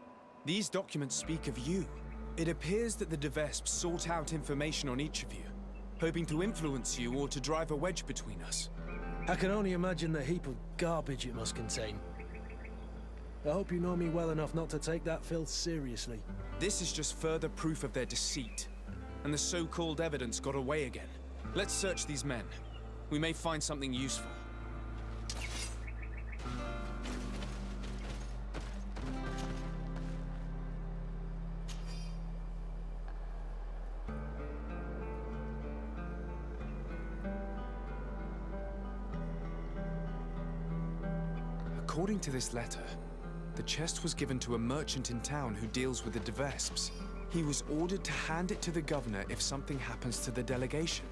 Speaker 3: These documents speak of you. It appears that the de Vespe sought out information on each of you, hoping to influence you or to drive a wedge between us.
Speaker 5: I can only imagine the heap of garbage it must contain. I hope you know me well enough not to take that filth seriously.
Speaker 3: This is just further proof of their deceit. And the so-called evidence got away again. Let's search these men. We may find something useful. According to this letter, the chest was given to a merchant in town who deals with the de Vespes. He was ordered to hand it to the governor if something happens to the delegation.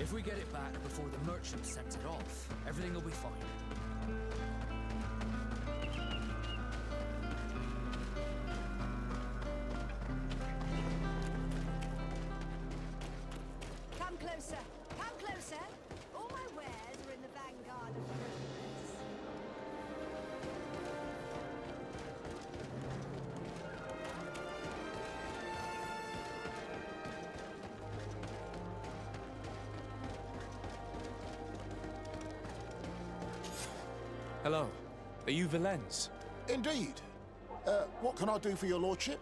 Speaker 6: If we get it back before the merchant sends it off, everything will be fine.
Speaker 1: Are
Speaker 3: you Valens?
Speaker 11: Indeed. Uh, what can I do for your lordship?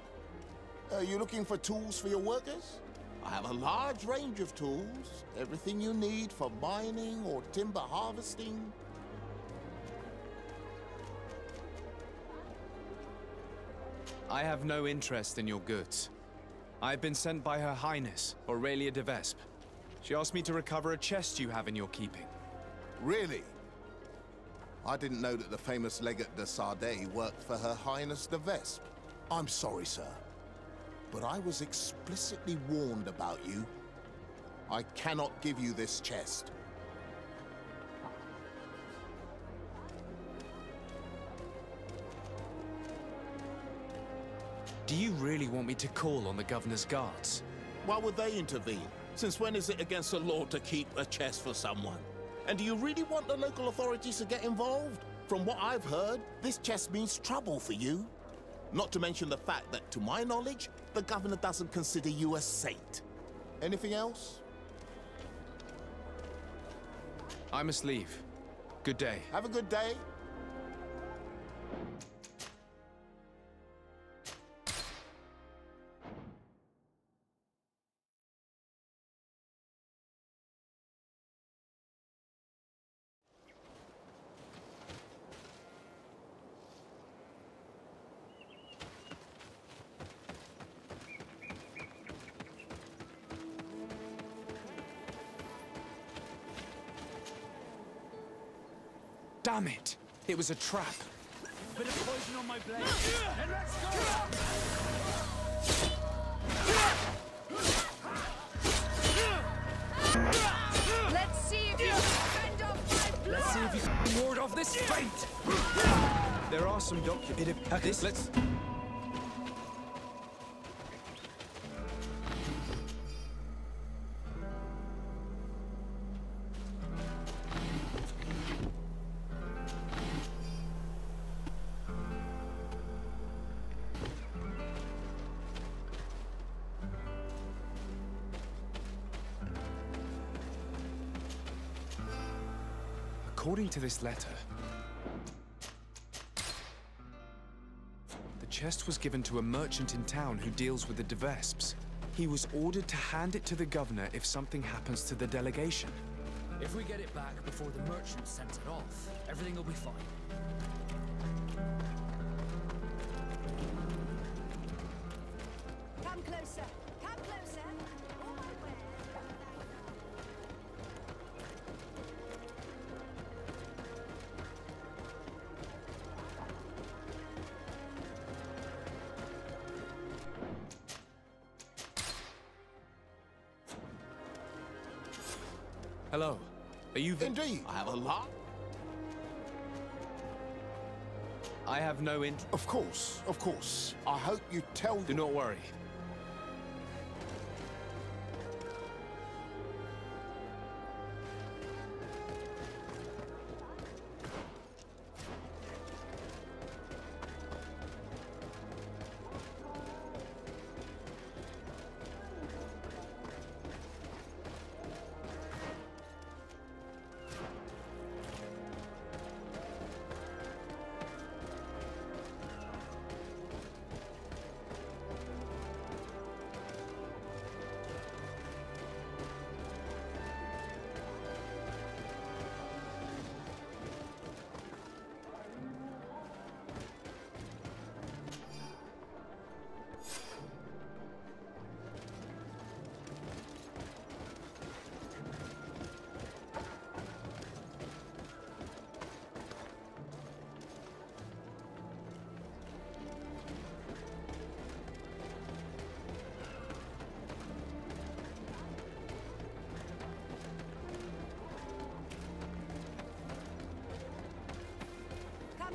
Speaker 11: Are you looking for tools for your workers? I have a large range of tools. Everything you need for mining or timber harvesting.
Speaker 3: I have no interest in your goods. I have been sent by Her Highness, Aurelia de Vespe. She asked me to recover a chest you have in your keeping.
Speaker 11: Really? I didn't know that the famous legate de Sardet worked for Her Highness de Vespe. I'm sorry, sir. But I was explicitly warned about you. I cannot give you this chest.
Speaker 3: Do you really want me to call on the Governor's guards?
Speaker 11: Why would they intervene? Since when is it against the law to keep a chest for someone? And do you really want the local authorities to get involved? From what I've heard, this chest means trouble for you. Not to mention the fact that, to my knowledge, the governor doesn't consider you a saint. Anything else?
Speaker 3: I must leave. Good day.
Speaker 11: Have a good day.
Speaker 3: Damn it! It was a trap.
Speaker 6: Bit of poison on my blade. and let's go!
Speaker 8: Let's see if you can fend off my blow!
Speaker 3: Let's see if you can ward off this fate! There are some documents. This. Let's. To this letter, the chest was given to a merchant in town who deals with the De Vespes. He was ordered to hand it to the governor if something happens to the delegation.
Speaker 6: If we get it back before the merchant sends it off, everything will be fine.
Speaker 11: Hope you
Speaker 3: Do not worry.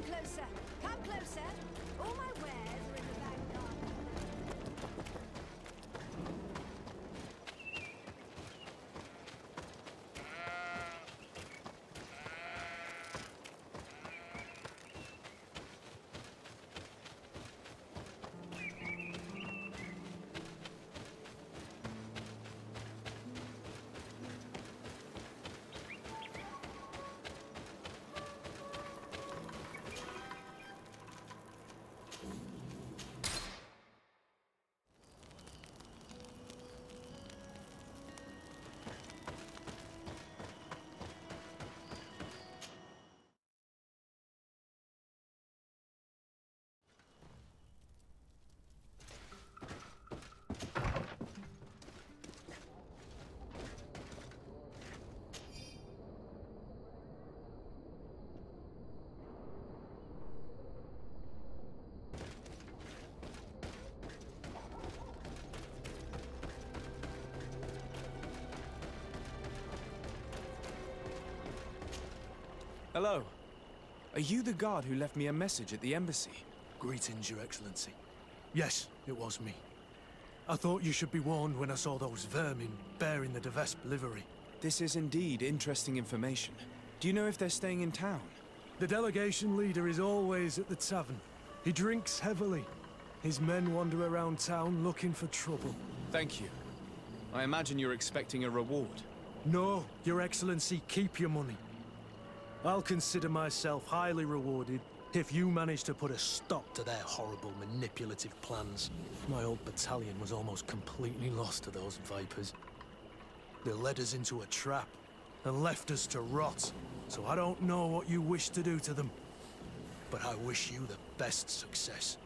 Speaker 8: Closer! Come closer!
Speaker 3: Hello. Are you the guard who left me a message at the embassy?
Speaker 5: Greetings, Your Excellency. Yes, it was me. I thought you should be warned when I saw those vermin bearing the De Vespe livery.
Speaker 3: This is indeed interesting information. Do you know if they're staying in town?
Speaker 5: The delegation leader is always at the tavern. He drinks heavily. His men wander around town looking for trouble.
Speaker 3: Thank you. I imagine you're expecting a reward.
Speaker 5: No, Your Excellency, keep your money. I'll consider myself highly rewarded if you manage to put a stop to their horrible manipulative plans. My old battalion was almost completely lost to those vipers. They led us into a trap and left us to rot. So I don't know what you wish to do to them. But I wish you the best success.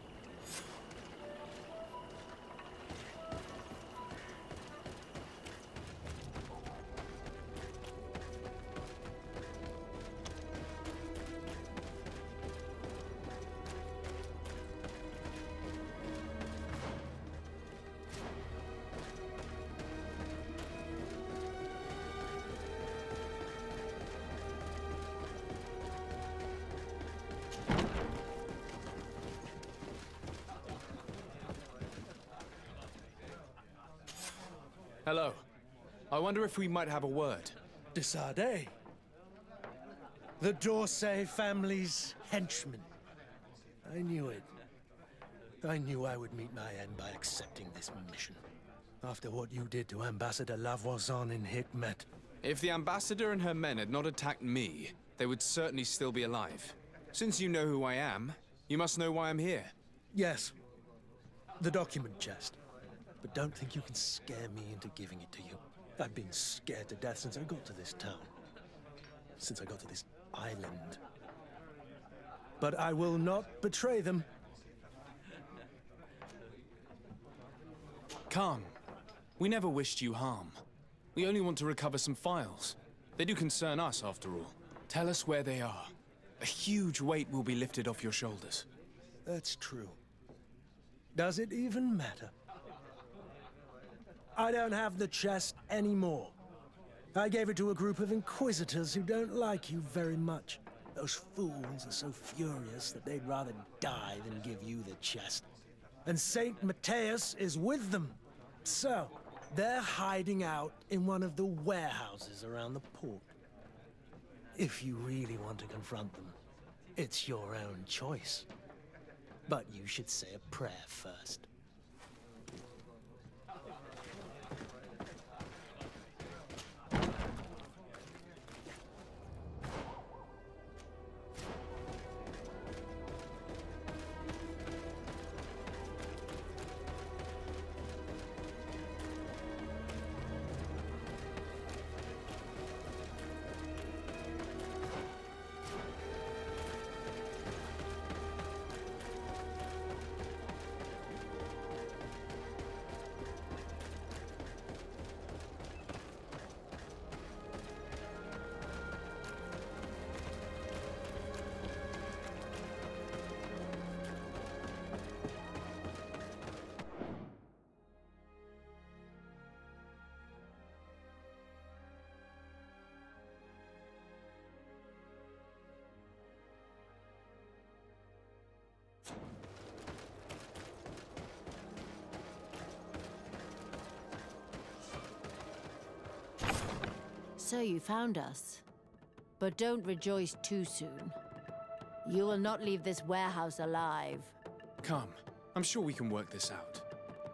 Speaker 3: Wonder if we might have a word.
Speaker 5: De eh? The D'Orsay family's henchman. I knew it. I knew I would meet my end by accepting this mission. After what you did to Ambassador Lavoisin in Hikmet.
Speaker 3: If the Ambassador and her men had not attacked me, they would certainly still be alive. Since you know who I am, you must know why I'm here.
Speaker 5: Yes. The document chest. But don't think you can scare me into giving it to you. I've been scared to death since I got to this town. Since I got to this island. But I will not betray them.
Speaker 3: Khan, we never wished you harm. We only want to recover some files. They do concern us, after all. Tell us where they are. A huge weight will be lifted off your shoulders.
Speaker 5: That's true. Does it even matter? I don't have the chest anymore. I gave it to a group of inquisitors who don't like you very much. Those fools are so furious that they'd rather die than give you the chest. And Saint Matthias is with them. So, they're hiding out in one of the warehouses around the port. If you really want to confront them, it's your own choice. But you should say a prayer first.
Speaker 12: So you found us. But don't rejoice too soon. You will not leave this warehouse alive.
Speaker 3: Come. I'm sure we can work this out.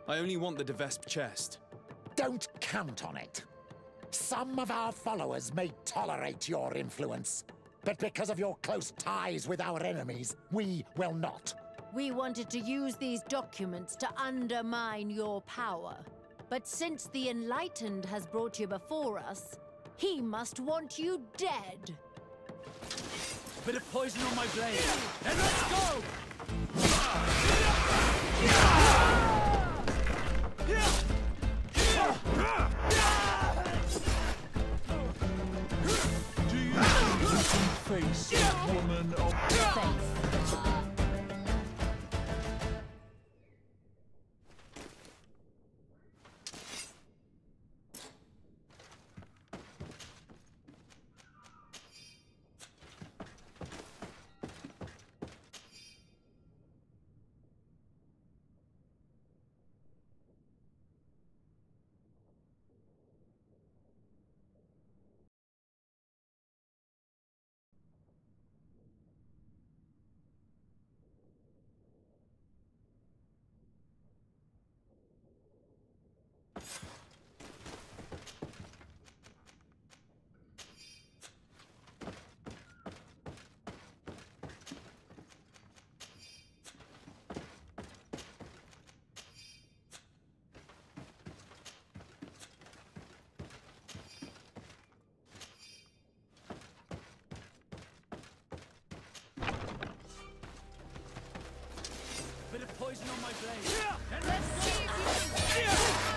Speaker 3: I only want the De Vespe chest.
Speaker 13: Don't count on it. Some of our followers may tolerate your influence, but because of your close ties with our enemies, we will not.
Speaker 12: We wanted to use these documents to undermine your power. But since the Enlightened has brought you before us, he must want you dead.
Speaker 5: Bit of poison on my blade. And let's go!
Speaker 14: Do you face a woman of
Speaker 12: faith?
Speaker 5: Poison on my blade. And let's see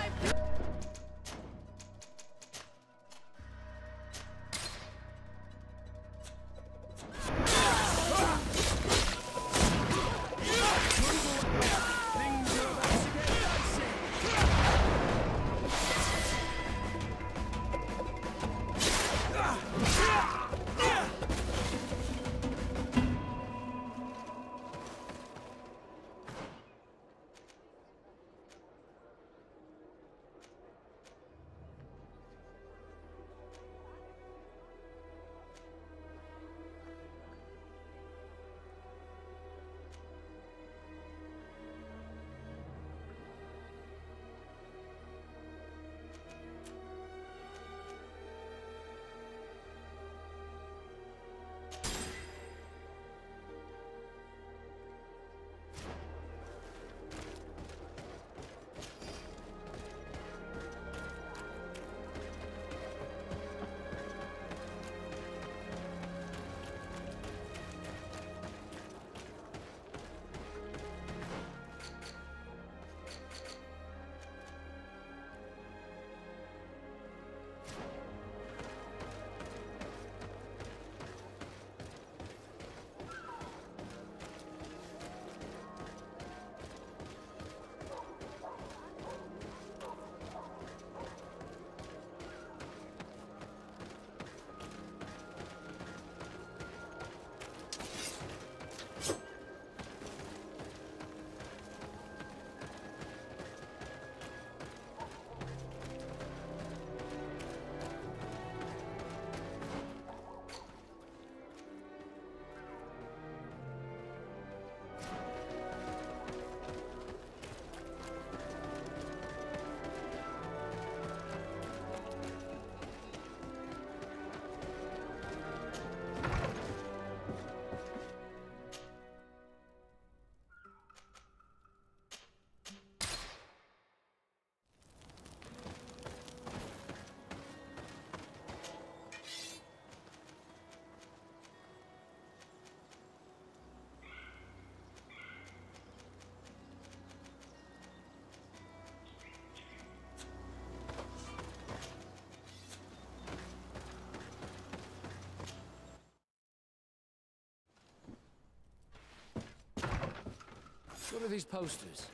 Speaker 6: What are these posters?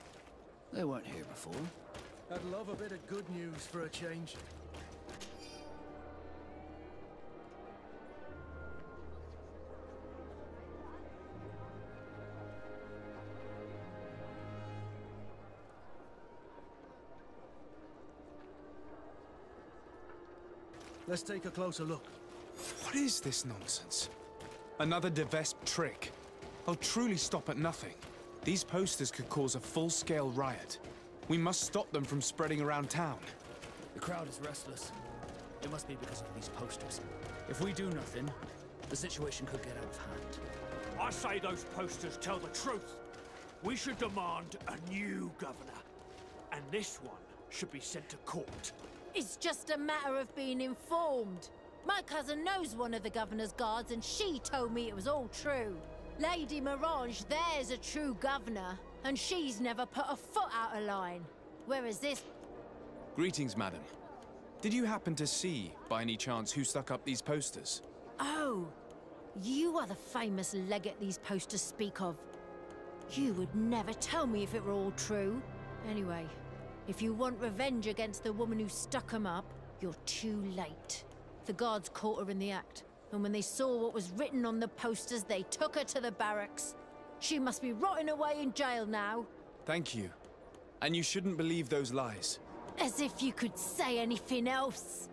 Speaker 6: They weren't here before.
Speaker 5: I'd love a bit of good news for a change. Let's take a closer look.
Speaker 3: What is this nonsense? Another de Vespe trick. I'll truly stop at nothing. These posters could cause a full-scale riot. We must stop them from spreading around town.
Speaker 6: The crowd is restless. It must be because of these posters. If we do nothing, the situation could get out of hand.
Speaker 14: I say those posters tell the truth. We should demand a new governor. And this one should be sent to court.
Speaker 12: It's just a matter of being informed. My cousin knows one of the governor's guards, and she told me it was all true. Lady Mirange there's a true governor, and she's never put a foot out of line. Whereas this...
Speaker 3: Greetings, madam. Did you happen to see, by any chance, who stuck up these posters?
Speaker 12: Oh, you are the famous legate these posters speak of. You would never tell me if it were all true. Anyway, if you want revenge against the woman who stuck 'em up, you're too late. The guards caught her in the act, and when they saw what was written on the posters, they took her to the barracks. She must be rotting away in jail now.
Speaker 3: Thank you. And you shouldn't believe those lies.
Speaker 12: As if you could say anything else.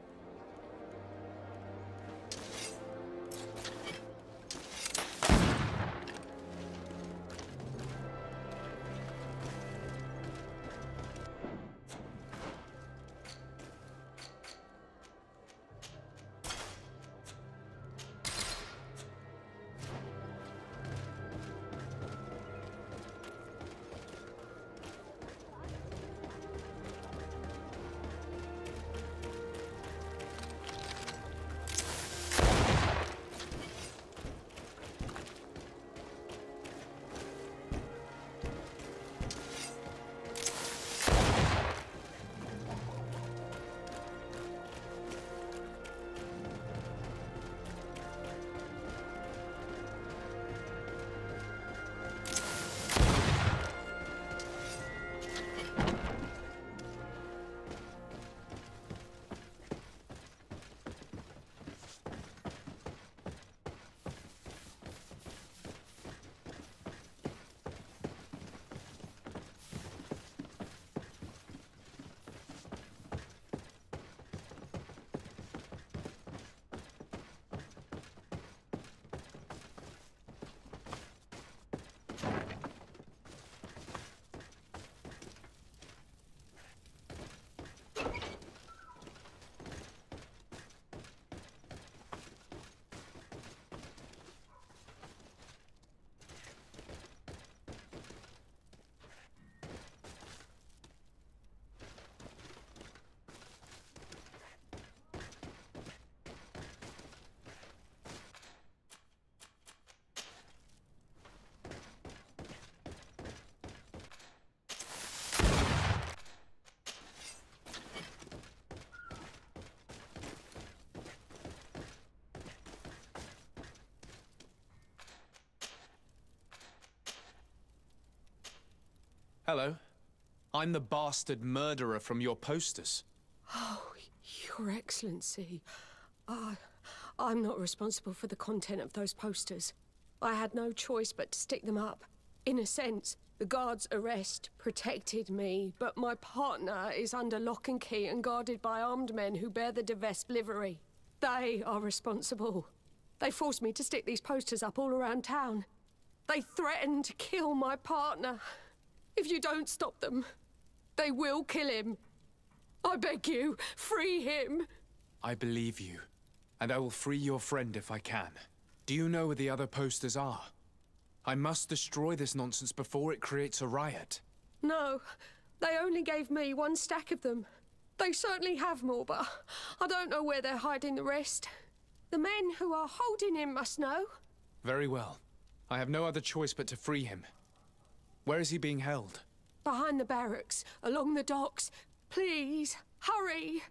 Speaker 3: Hello. I'm the bastard murderer from your posters.
Speaker 15: Oh, Your Excellency. I, I'm not responsible for the content of those posters. I had no choice but to stick them up. In a sense, the guard's arrest protected me, but my partner is under lock and key and guarded by armed men who bear the de Vespe livery. They are responsible. They forced me to stick these posters up all around town. They threatened to kill my partner. If you don't stop them, they will kill him. I beg you, free him.
Speaker 3: I believe you, and I will free your friend if I can. Do you know where the other posters are? I must destroy this nonsense before it creates a riot.
Speaker 15: No, they only gave me one stack of them. They certainly have more, but I don't know where they're hiding the rest. The men who are holding him must know.
Speaker 3: Very well. I have no other choice but to free him. Where is he being held?
Speaker 15: Behind the barracks, along the docks. Please, hurry!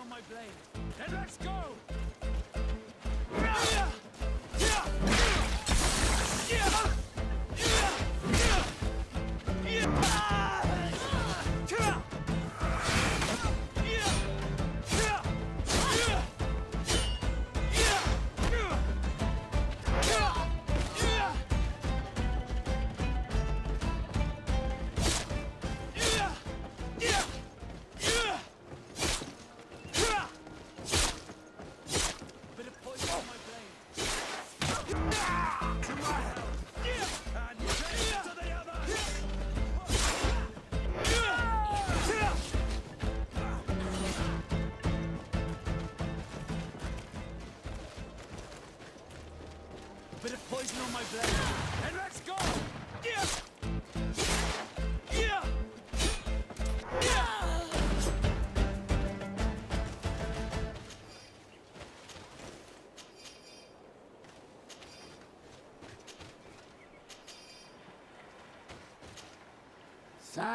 Speaker 14: On my blade. Then let's go! Bit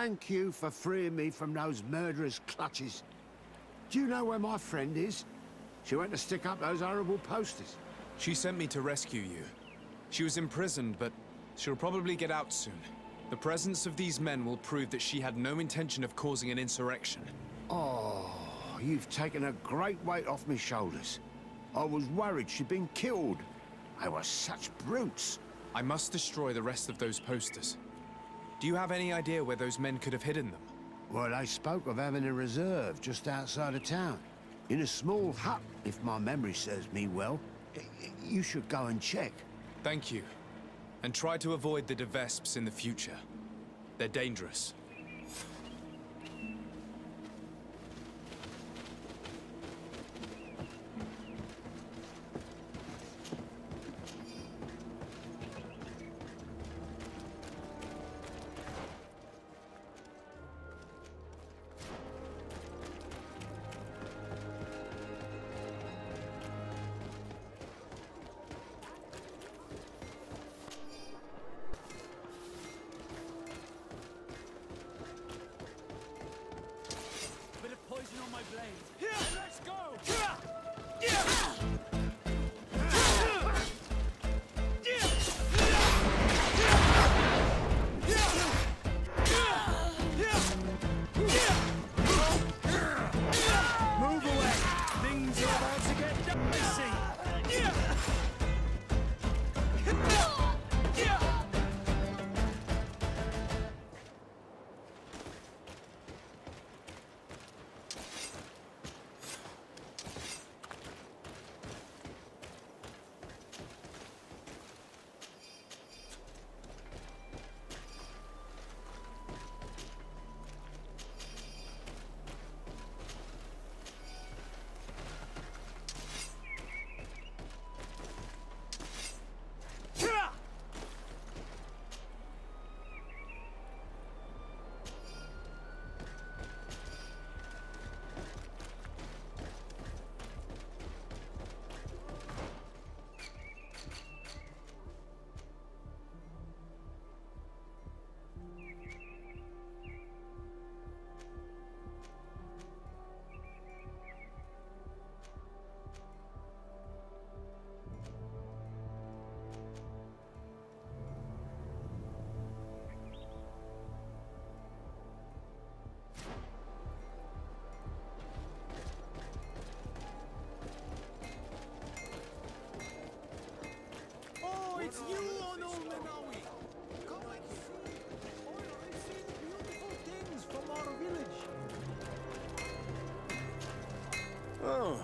Speaker 16: Thank you for freeing me from those murderers' clutches. Do you know where my friend is? She went to stick up those horrible posters.
Speaker 3: She sent me to rescue you. She was imprisoned, but she'll probably get out soon. The presence of these men will prove that she had no intention of causing an insurrection.
Speaker 16: Oh, you've taken a great weight off my shoulders. I was worried she'd been killed. They were such brutes.
Speaker 3: I must destroy the rest of those posters. Do you have any idea where those men could have hidden them?
Speaker 16: Well, they spoke of having a reserve just outside of town. In a small hut, if my memory serves me well. You should go and check.
Speaker 3: Thank you. And try to avoid the de Vespes in the future. They're dangerous.
Speaker 14: It's you on Old Manawi! Come and see! Oh, I see the beautiful things from our village.
Speaker 2: Oh.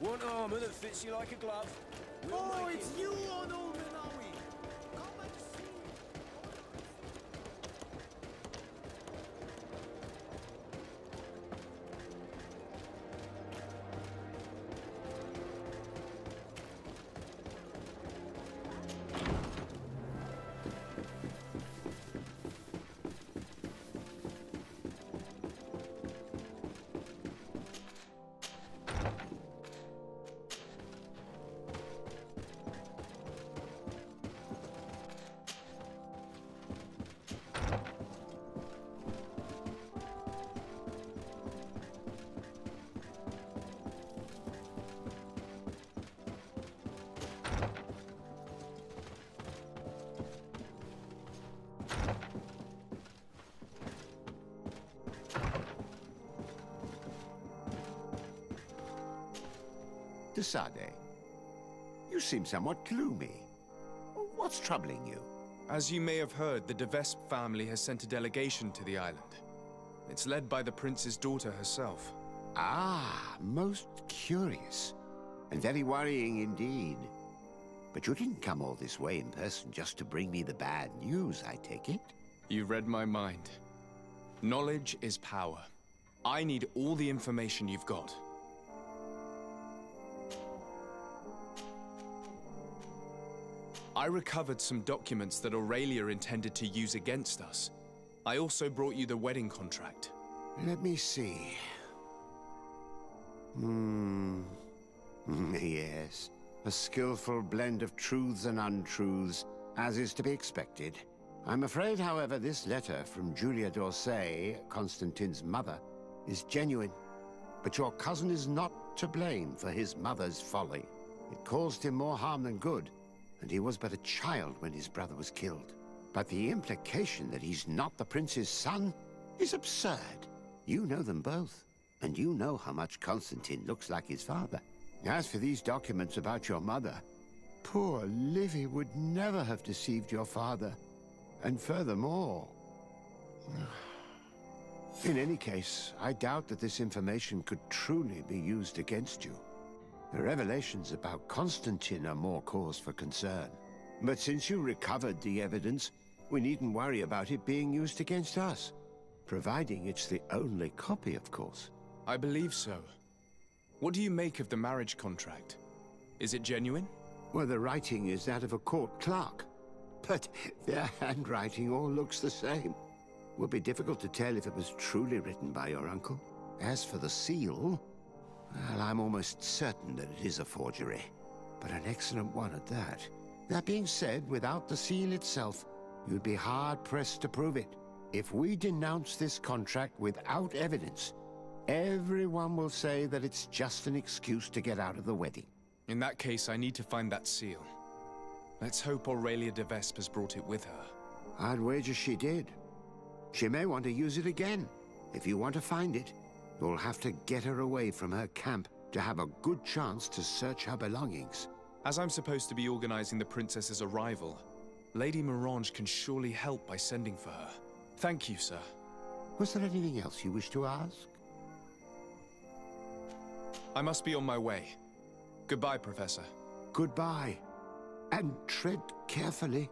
Speaker 2: Want armor that fits you like a glove? We'll
Speaker 14: oh, it's
Speaker 2: it.
Speaker 14: you on
Speaker 16: Sade. You seem somewhat gloomy. What's troubling you?
Speaker 3: As you may have heard, the de Vespe family has sent a delegation to the island. It's led by the prince's daughter herself.
Speaker 16: Ah, most curious. And very worrying indeed. But you didn't come all this way in person just to bring me the bad news, I take it?
Speaker 3: You've read my mind. Knowledge is power. I need all the information you've got. I recovered some documents that Aurelia intended to use against us. I also brought you the wedding contract.
Speaker 16: Let me see. Hmm. yes. A skillful blend of truths and untruths, as is to be expected. I'm afraid, however, this letter from Julia d'Orsay, Constantine's mother, is genuine. But your cousin is not to blame for his mother's folly. It caused him more harm than good, and he was but a child when his brother was killed. But the implication that he's not the prince's son is absurd. You know them both, and you know how much Constantine looks like his father. As for these documents about your mother, poor Livy would never have deceived your father. And furthermore... In any case, I doubt that this information could truly be used against you. The revelations about Constantine are more cause for concern. But since you recovered the evidence, we needn't worry about it being used against us. Providing it's the only copy, of course.
Speaker 3: I believe so. What do you make of the marriage contract? Is it genuine?
Speaker 16: Well, the writing is that of a court clerk. But their handwriting all looks the same. Would be difficult to tell if it was truly written by your uncle. As for the seal, well, I'm almost certain that it is a forgery. But an excellent one at that. That being said, without the seal itself, you'd be hard-pressed to prove it. If we denounce this contract without evidence, everyone will say that it's just an excuse to get out of the wedding.
Speaker 3: In that case, I need to find that seal. Let's hope Aurelia de Vespe has brought it with her.
Speaker 16: I'd wager she did. She may want to use it again. If you want to find it, you'll have to get her away from her camp to have a good chance to search her belongings.
Speaker 3: As I'm supposed to be organizing the princess's arrival, Lady Mirange can surely help by sending for her. Thank you, sir.
Speaker 16: Was there anything else you wish to ask?
Speaker 3: I must be on my way. Goodbye, Professor.
Speaker 16: Goodbye. And tread carefully.